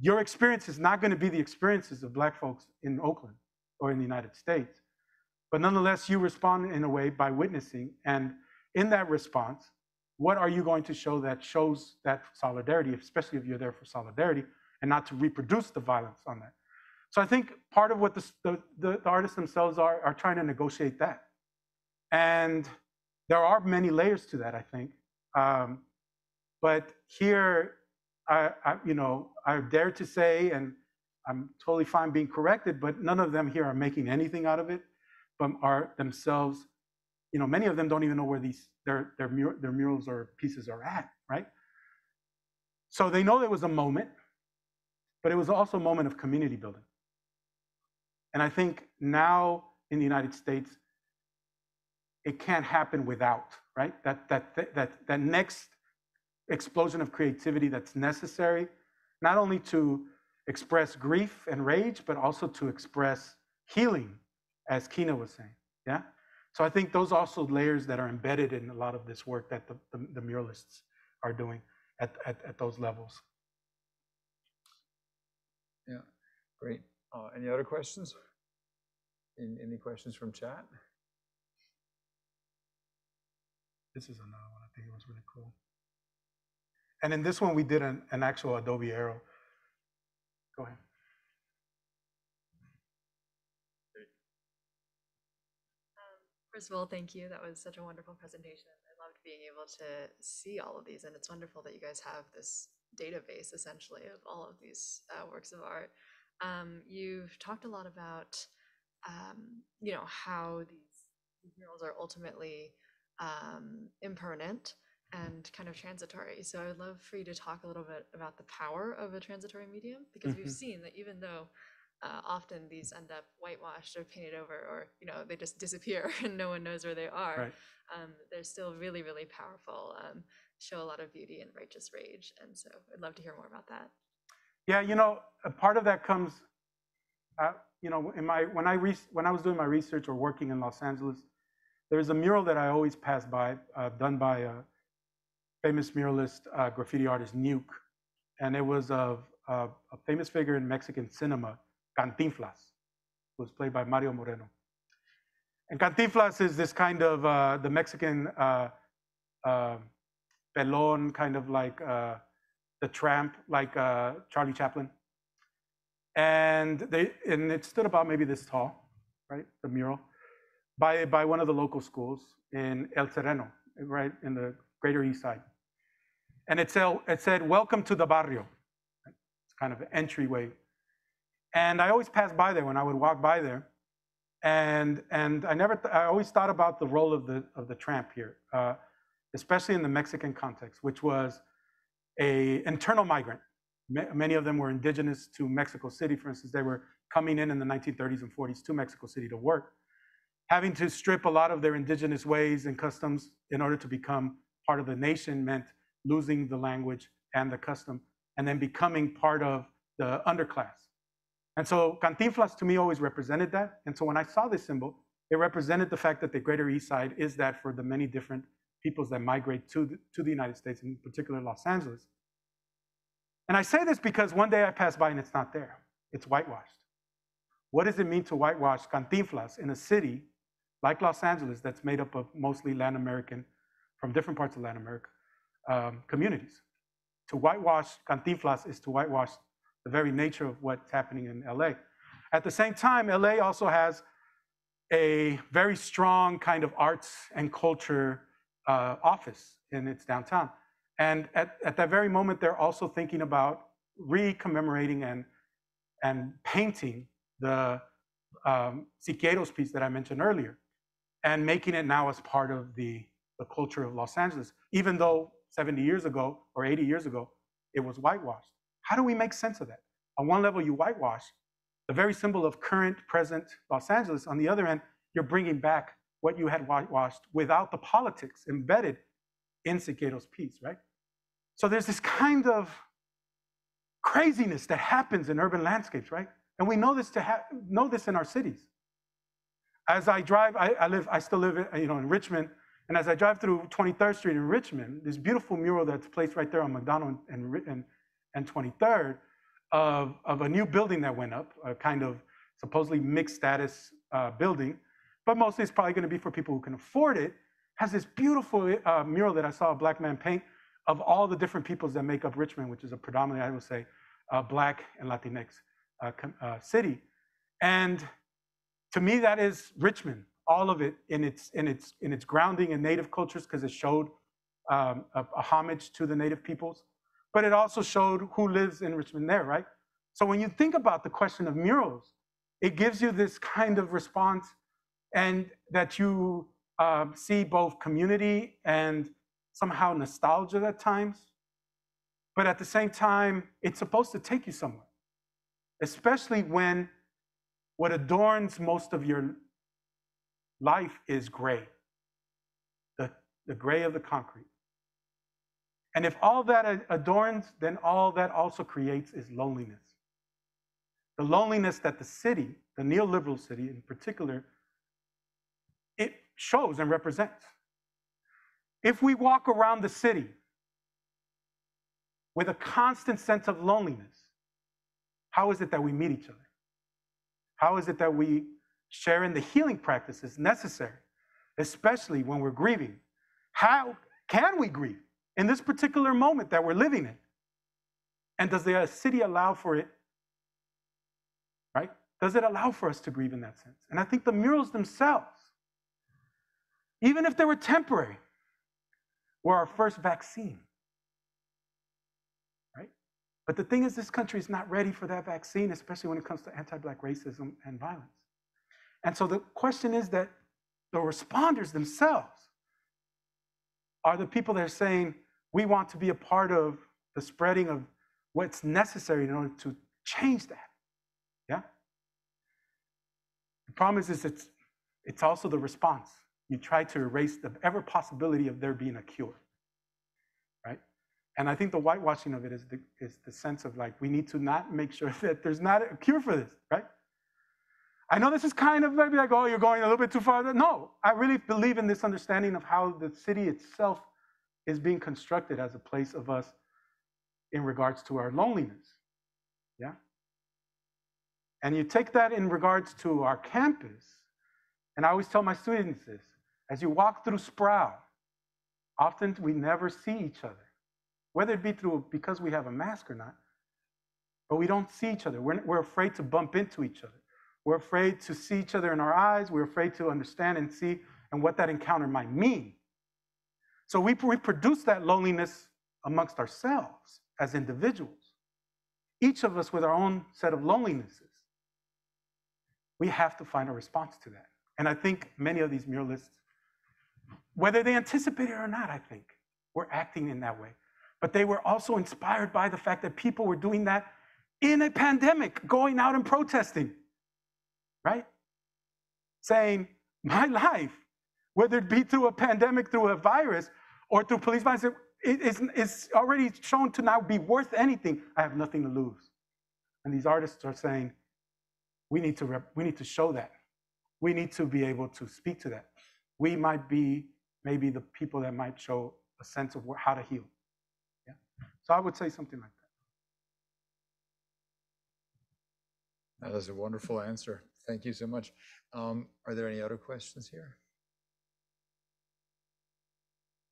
Your experience is not going to be the experiences of Black folks in Oakland or in the United States. But nonetheless, you respond in a way by witnessing. And in that response, what are you going to show that shows that solidarity, especially if you're there for solidarity and not to reproduce the violence on that? So I think part of what the, the, the artists themselves are, are trying to negotiate that. And there are many layers to that, I think. Um, but here, I, I, you know, I dare to say, and I'm totally fine being corrected, but none of them here are making anything out of it, but are themselves, you know, many of them don't even know where these their their, mur- their murals or pieces are at, right? So they know there was a moment, but it was also a moment of community building. And I think now in the United States, it can't happen without, right? That that that that, that next explosion of creativity that's necessary, not only to express grief and rage, but also to express healing, as Kina was saying. Yeah? So I think those also layers that are embedded in a lot of this work that the, the, the muralists are doing at, at, at, those levels. Yeah, great. Uh, any other questions? Any, any questions from chat? This is another one I think it was really cool. And in this one, we did an, an actual Adobe Aero. Go ahead. First of all, thank you. That was such a wonderful presentation. I loved being able to see all of these, and it's wonderful that you guys have this database essentially of all of these uh, works of art. Um, you've talked a lot about, um, you know, how these, these murals are ultimately um, impermanent and kind of transitory. So I would love for you to talk a little bit about the power of a transitory medium because we've Mhm. seen that even though uh, often these end up whitewashed or painted over or you know they just disappear and no one knows where they are Right. um, they're still really really powerful um, show a lot of beauty and righteous rage and so i'd love to hear more about that Yeah, you know, a part of that comes, uh, you know, in my when I re- when I was doing my research or working in Los Angeles, there's a mural that I always pass by, uh, done by a famous muralist, uh, graffiti artist Nuke, and it was of a famous figure in Mexican cinema, Cantinflas, who was played by Mario Moreno. And Cantinflas is this kind of uh, the Mexican uh, uh, pelon, kind of like. Uh, the tramp like uh, Charlie Chaplin. And they and it stood about maybe this tall, right? The mural by by one of the local schools in El Sereno, right in the Greater East Side. And it said it said "Welcome to the barrio." It's kind of an entryway. And I always passed by there when I would walk by there, and and I never I always thought about the role of the of the tramp here, uh, especially in the Mexican context, which was a internal migrant. Ma- Many of them were indigenous to Mexico City, for instance. They were coming in in the 1930s and 40s to Mexico City to work, having to strip a lot of their indigenous ways and customs in order to become part of the nation meant losing the language and the custom, and then becoming part of the underclass. And so Cantinflas to me always represented that. And so when I saw this symbol, it represented the fact that the Greater East Side is that for the many different peoples that migrate to the, to the United States, in particular Los Angeles. And I say this because one day I passed by and it's not there. It's whitewashed. What does it mean to whitewash Cantinflas in a city like Los Angeles that's made up of mostly Latin American, from different parts of Latin America, um, communities? To whitewash Cantinflas is to whitewash the very nature of what's happening in LA. At the same time, LA also has a very strong kind of arts and culture uh, office in its downtown. And at, at that very moment, they're also thinking about re-commemorating and, and painting the um, Siqueiros piece that I mentioned earlier, and making it now as part of the, the culture of Los Angeles, even though 70 years ago or 80 years ago, it was whitewashed. How do we make sense of that? On one level, you whitewash the very symbol of current, present Los Angeles. On the other end, you're bringing back what you had whitewashed without the politics embedded in Siqueiros' piece, right? So there's this kind of craziness that happens in urban landscapes, right? And we know this to ha- know this in our cities. As I drive, I, I live, I still live, in, you know, in Richmond, and as I drive through 23rd Street in Richmond, this beautiful mural that's placed right there on McDonald and, and, and 23rd of, of a new building that went up, a kind of supposedly mixed status uh, building, but mostly it's probably going to be for people who can afford it, has this beautiful uh, mural that I saw a black man paint of all the different peoples that make up Richmond, which is a predominantly, I would say, uh, black and Latinx uh, uh, city. And to me, that is Richmond, all of it in its, in its, in its grounding in native cultures, because it showed um, a, a homage to the native peoples, but it also showed who lives in Richmond there, right? So when you think about the question of murals, it gives you this kind of response and that you um, see both community and somehow nostalgia at times. But at the same time, it's supposed to take you somewhere, especially when what adorns most of your life is gray, the, the gray of the concrete. And if all that adorns, then all that also creates is loneliness. The loneliness that the city, the neoliberal city in particular, it shows and represents. If we walk around the city with a constant sense of loneliness, how is it that we meet each other? How is it that we share in the healing practices necessary, especially when we're grieving? How can we grieve in this particular moment that we're living in? And does the city allow for it? Right? Does it allow for us to grieve in that sense? And I think the murals themselves even if they were temporary, were our first vaccine. Right? But the thing is, this country is not ready for that vaccine, especially when it comes to anti Black racism and violence. And so the question is that the responders themselves are the people that are saying, we want to be a part of the spreading of what's necessary in order to change that. Yeah? The problem is, is it's, it's also the response. You try to erase the ever possibility of there being a cure. Right? And I think the whitewashing of it is the, is the sense of like, we need to not make sure that there's not a cure for this, right? I know this is kind of maybe like, oh, you're going a little bit too far. No, I really believe in this understanding of how the city itself is being constructed as a place of us in regards to our loneliness. Yeah? And you take that in regards to our campus, and I always tell my students this as you walk through Sproul, often we never see each other, whether it be through because we have a mask or not, but we don't see each other. We're, we're afraid to bump into each other. We're afraid to see each other in our eyes. We're afraid to understand and see and what that encounter might mean. So we reproduce that loneliness amongst ourselves as individuals, each of us with our own set of lonelinesses. We have to find a response to that. And I think many of these muralists, whether they anticipate it or not, I think, were acting in that way. But they were also inspired by the fact that people were doing that in a pandemic, going out and protesting right? Saying, my life, whether it be through a pandemic, through a virus, or through police violence, it is, is already shown to now be worth anything. I have nothing to lose. And these artists are saying, we need to, rep- we need to show that. We need to be able to speak to that. We might be maybe the people that might show a sense of how to heal. Yeah? So I would say something like that. That is a wonderful answer. Thank you so much. Um, are there any other questions here?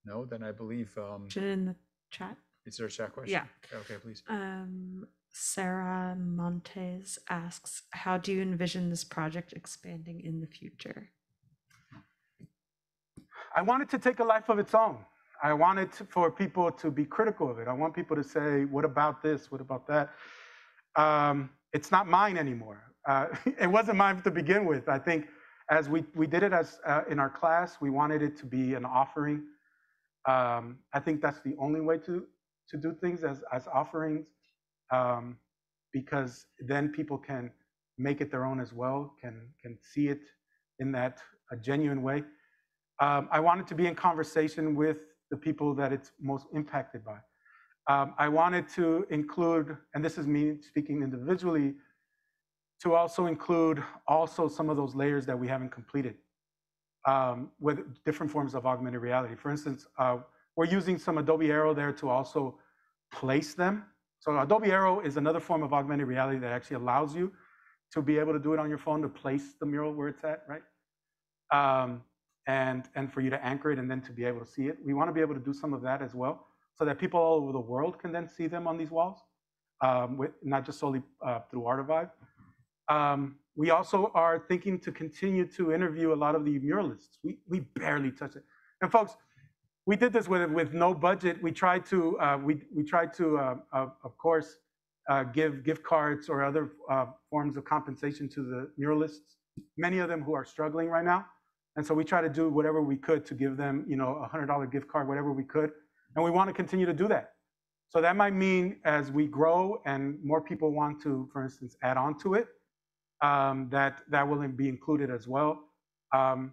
No, then I believe. Um, in the chat. Is there a chat question? Yeah. Okay, please. Um, Sarah Montes asks, "How do you envision this project expanding in the future?" I want it to take a life of its own. I want it to, for people to be critical of it. I want people to say, "What about this? What about that?" Um, it's not mine anymore. Uh, it wasn't mine to begin with. I think as we, we did it as uh, in our class, we wanted it to be an offering. Um, I think that's the only way to, to do things as, as offerings um, because then people can make it their own as well, can, can see it in that a genuine way. Um, I wanted to be in conversation with the people that it's most impacted by. Um, I wanted to include, and this is me speaking individually, to also include also some of those layers that we haven't completed um, with different forms of augmented reality. For instance, uh, we're using some Adobe Aero there to also place them. So Adobe Aero is another form of augmented reality that actually allows you to be able to do it on your phone to place the mural where it's at, right? Um, and, and for you to anchor it and then to be able to see it. We want to be able to do some of that as well so that people all over the world can then see them on these walls, um, with, not just solely uh, through Artivive. Um, we also are thinking to continue to interview a lot of the muralists. We, we barely touch it. And folks, we did this with, with no budget. We tried to, uh, we, we tried to uh, uh, of course, uh, give gift cards or other uh, forms of compensation to the muralists, many of them who are struggling right now. And so we try to do whatever we could to give them, you know, a $100 gift card, whatever we could. And we want to continue to do that. So that might mean as we grow and more people want to, for instance, add on to it, um, that that will be included as well. Um,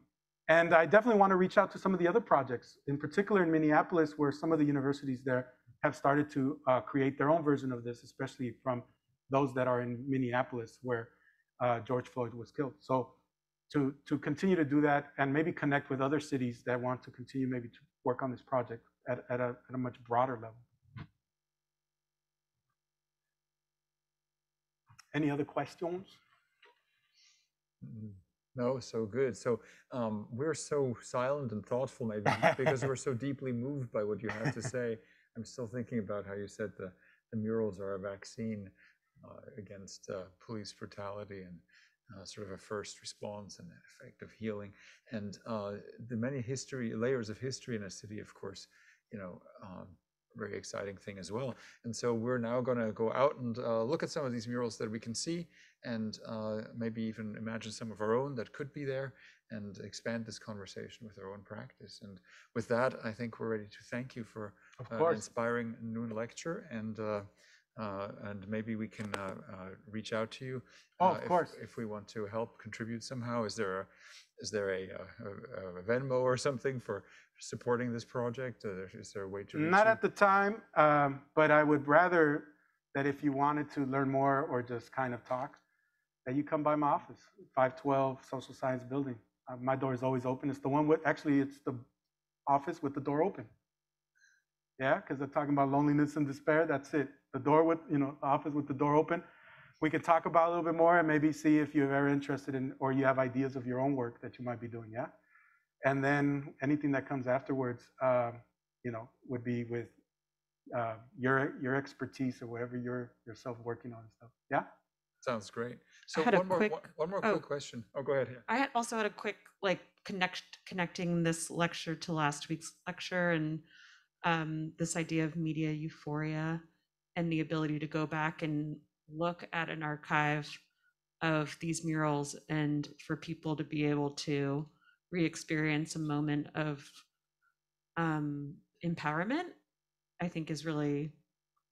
and I definitely want to reach out to some of the other projects, in particular in Minneapolis, where some of the universities there have started to uh, create their own version of this, especially from those that are in Minneapolis, where uh, George Floyd was killed. So to, to continue to do that and maybe connect with other cities that want to continue maybe to work on this project at, at, a, at a much broader level. Any other questions? No, so good. So um, we're so silent and thoughtful, maybe because we're so deeply moved by what you have to say. I'm still thinking about how you said the, the murals are a vaccine uh, against uh, police brutality and uh, sort of a first response and an effect of healing. And uh, the many history layers of history in a city, of course, you know, um, very exciting thing as well. And so we're now going to go out and uh, look at some of these murals that we can see and uh, maybe even imagine some of our own that could be there and expand this conversation with our own practice. And with that, I think we're ready to thank you for uh, inspiring noon lecture and uh, uh, and maybe we can uh, reach out to you. Oh, of if, course. If we want to help contribute somehow, is there a is there a, a, a Venmo or something for supporting this project? Is there a way to reach Not you? at the time, um, but I would rather that if you wanted to learn more or just kind of talk, that you come by my office, 512 Social Science Building. Uh, my door is always open. It's the one with, actually, it's the office with the door open. Yeah, because they're talking about loneliness and despair. That's it. The door with, you know, the office with the door open. We could talk about a little bit more and maybe see if you're very interested in, or you have ideas of your own work that you might be doing. Yeah. And then anything that comes afterwards, um, you know, would be with uh, your your expertise or whatever you're yourself working on and stuff. Yeah. Sounds great. So had a one more quick- one, one more oh. quick question. Oh, go ahead here. I had also had a quick like connect connecting this lecture to last week's lecture and um, this idea of media euphoria and the ability to go back and look at an archive of these murals and for people to be able to re-experience a moment of um, empowerment i think is really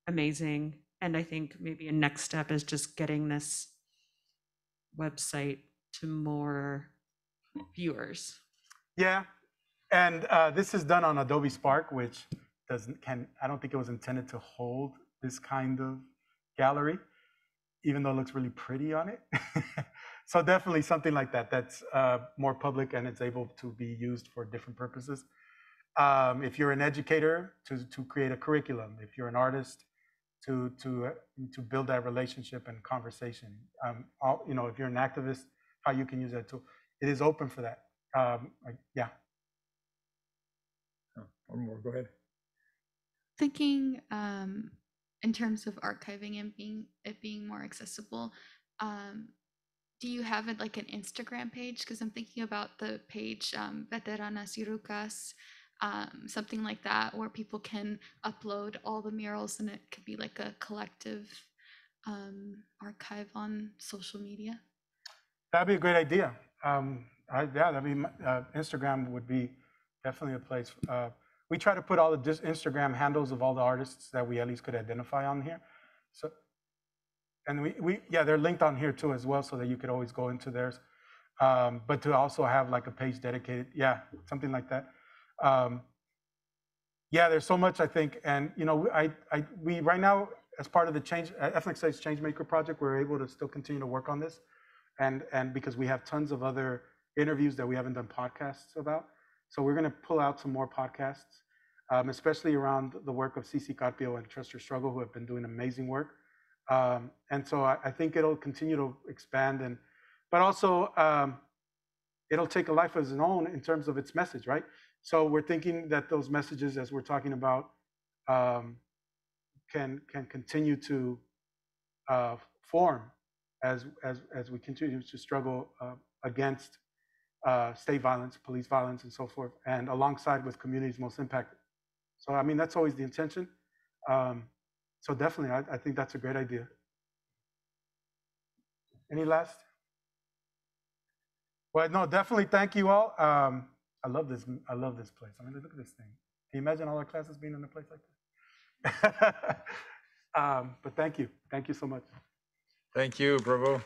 amazing. And i think maybe a next step is just getting this website to more viewers. Yeah, and uh, this is done on Adobe Spark, which doesn't can I don't think it was intended to hold this kind of gallery, even though it looks really pretty on it. so definitely something like that that's uh, more public and it's able to be used for different purposes. Um, if you're an educator, to to create a curriculum. If you're an artist, to to uh, to build that relationship and conversation. Um, all, you know, if you're an activist, how you can use that tool. It is open for that. Um, like, yeah. Oh, one more. Go ahead. thinking um, in terms of archiving and being it being more accessible um, do you have like an instagram page because i'm thinking about the page um, veteranas y rucas um, something like that where people can upload all the murals and it could be like a collective um, archive on social media That'd be a great idea. Um, I, yeah, I mean, uh, Instagram would be definitely a place. Uh, we try to put all the Instagram handles of all the artists that we at least could identify on here. So, and we, we yeah, they're linked on here too as well, so that you could always go into theirs. Um, but to also have like a page dedicated, yeah, something like that. Um, yeah, there's so much I think, and you know, I, I, we right now as part of the change, uh, Ethnic Studies Changemaker project, we're able to still continue to work on this and and because we have tons of other interviews that we haven't done podcasts about so we're going to pull out some more podcasts um, especially around the work of Cece Carpio and trust your struggle who have been doing amazing work and so I, think it'll continue to expand and but also um, it'll take a life of its own in terms of its message right so we're thinking that those messages as we're talking about um, can can continue to uh, form as as as we continue to struggle uh, against uh, state violence, police violence, and so forth, and alongside with communities most impacted. So I mean that's always the intention. Um, so definitely, I, I think that's a great idea. Any last? Well, no, definitely. Thank you all. Um, I love this. I love this place. I mean, look at this thing. Can you imagine all our classes being in a place like this? um, but thank you. Thank you so much. Thank you. Bravo.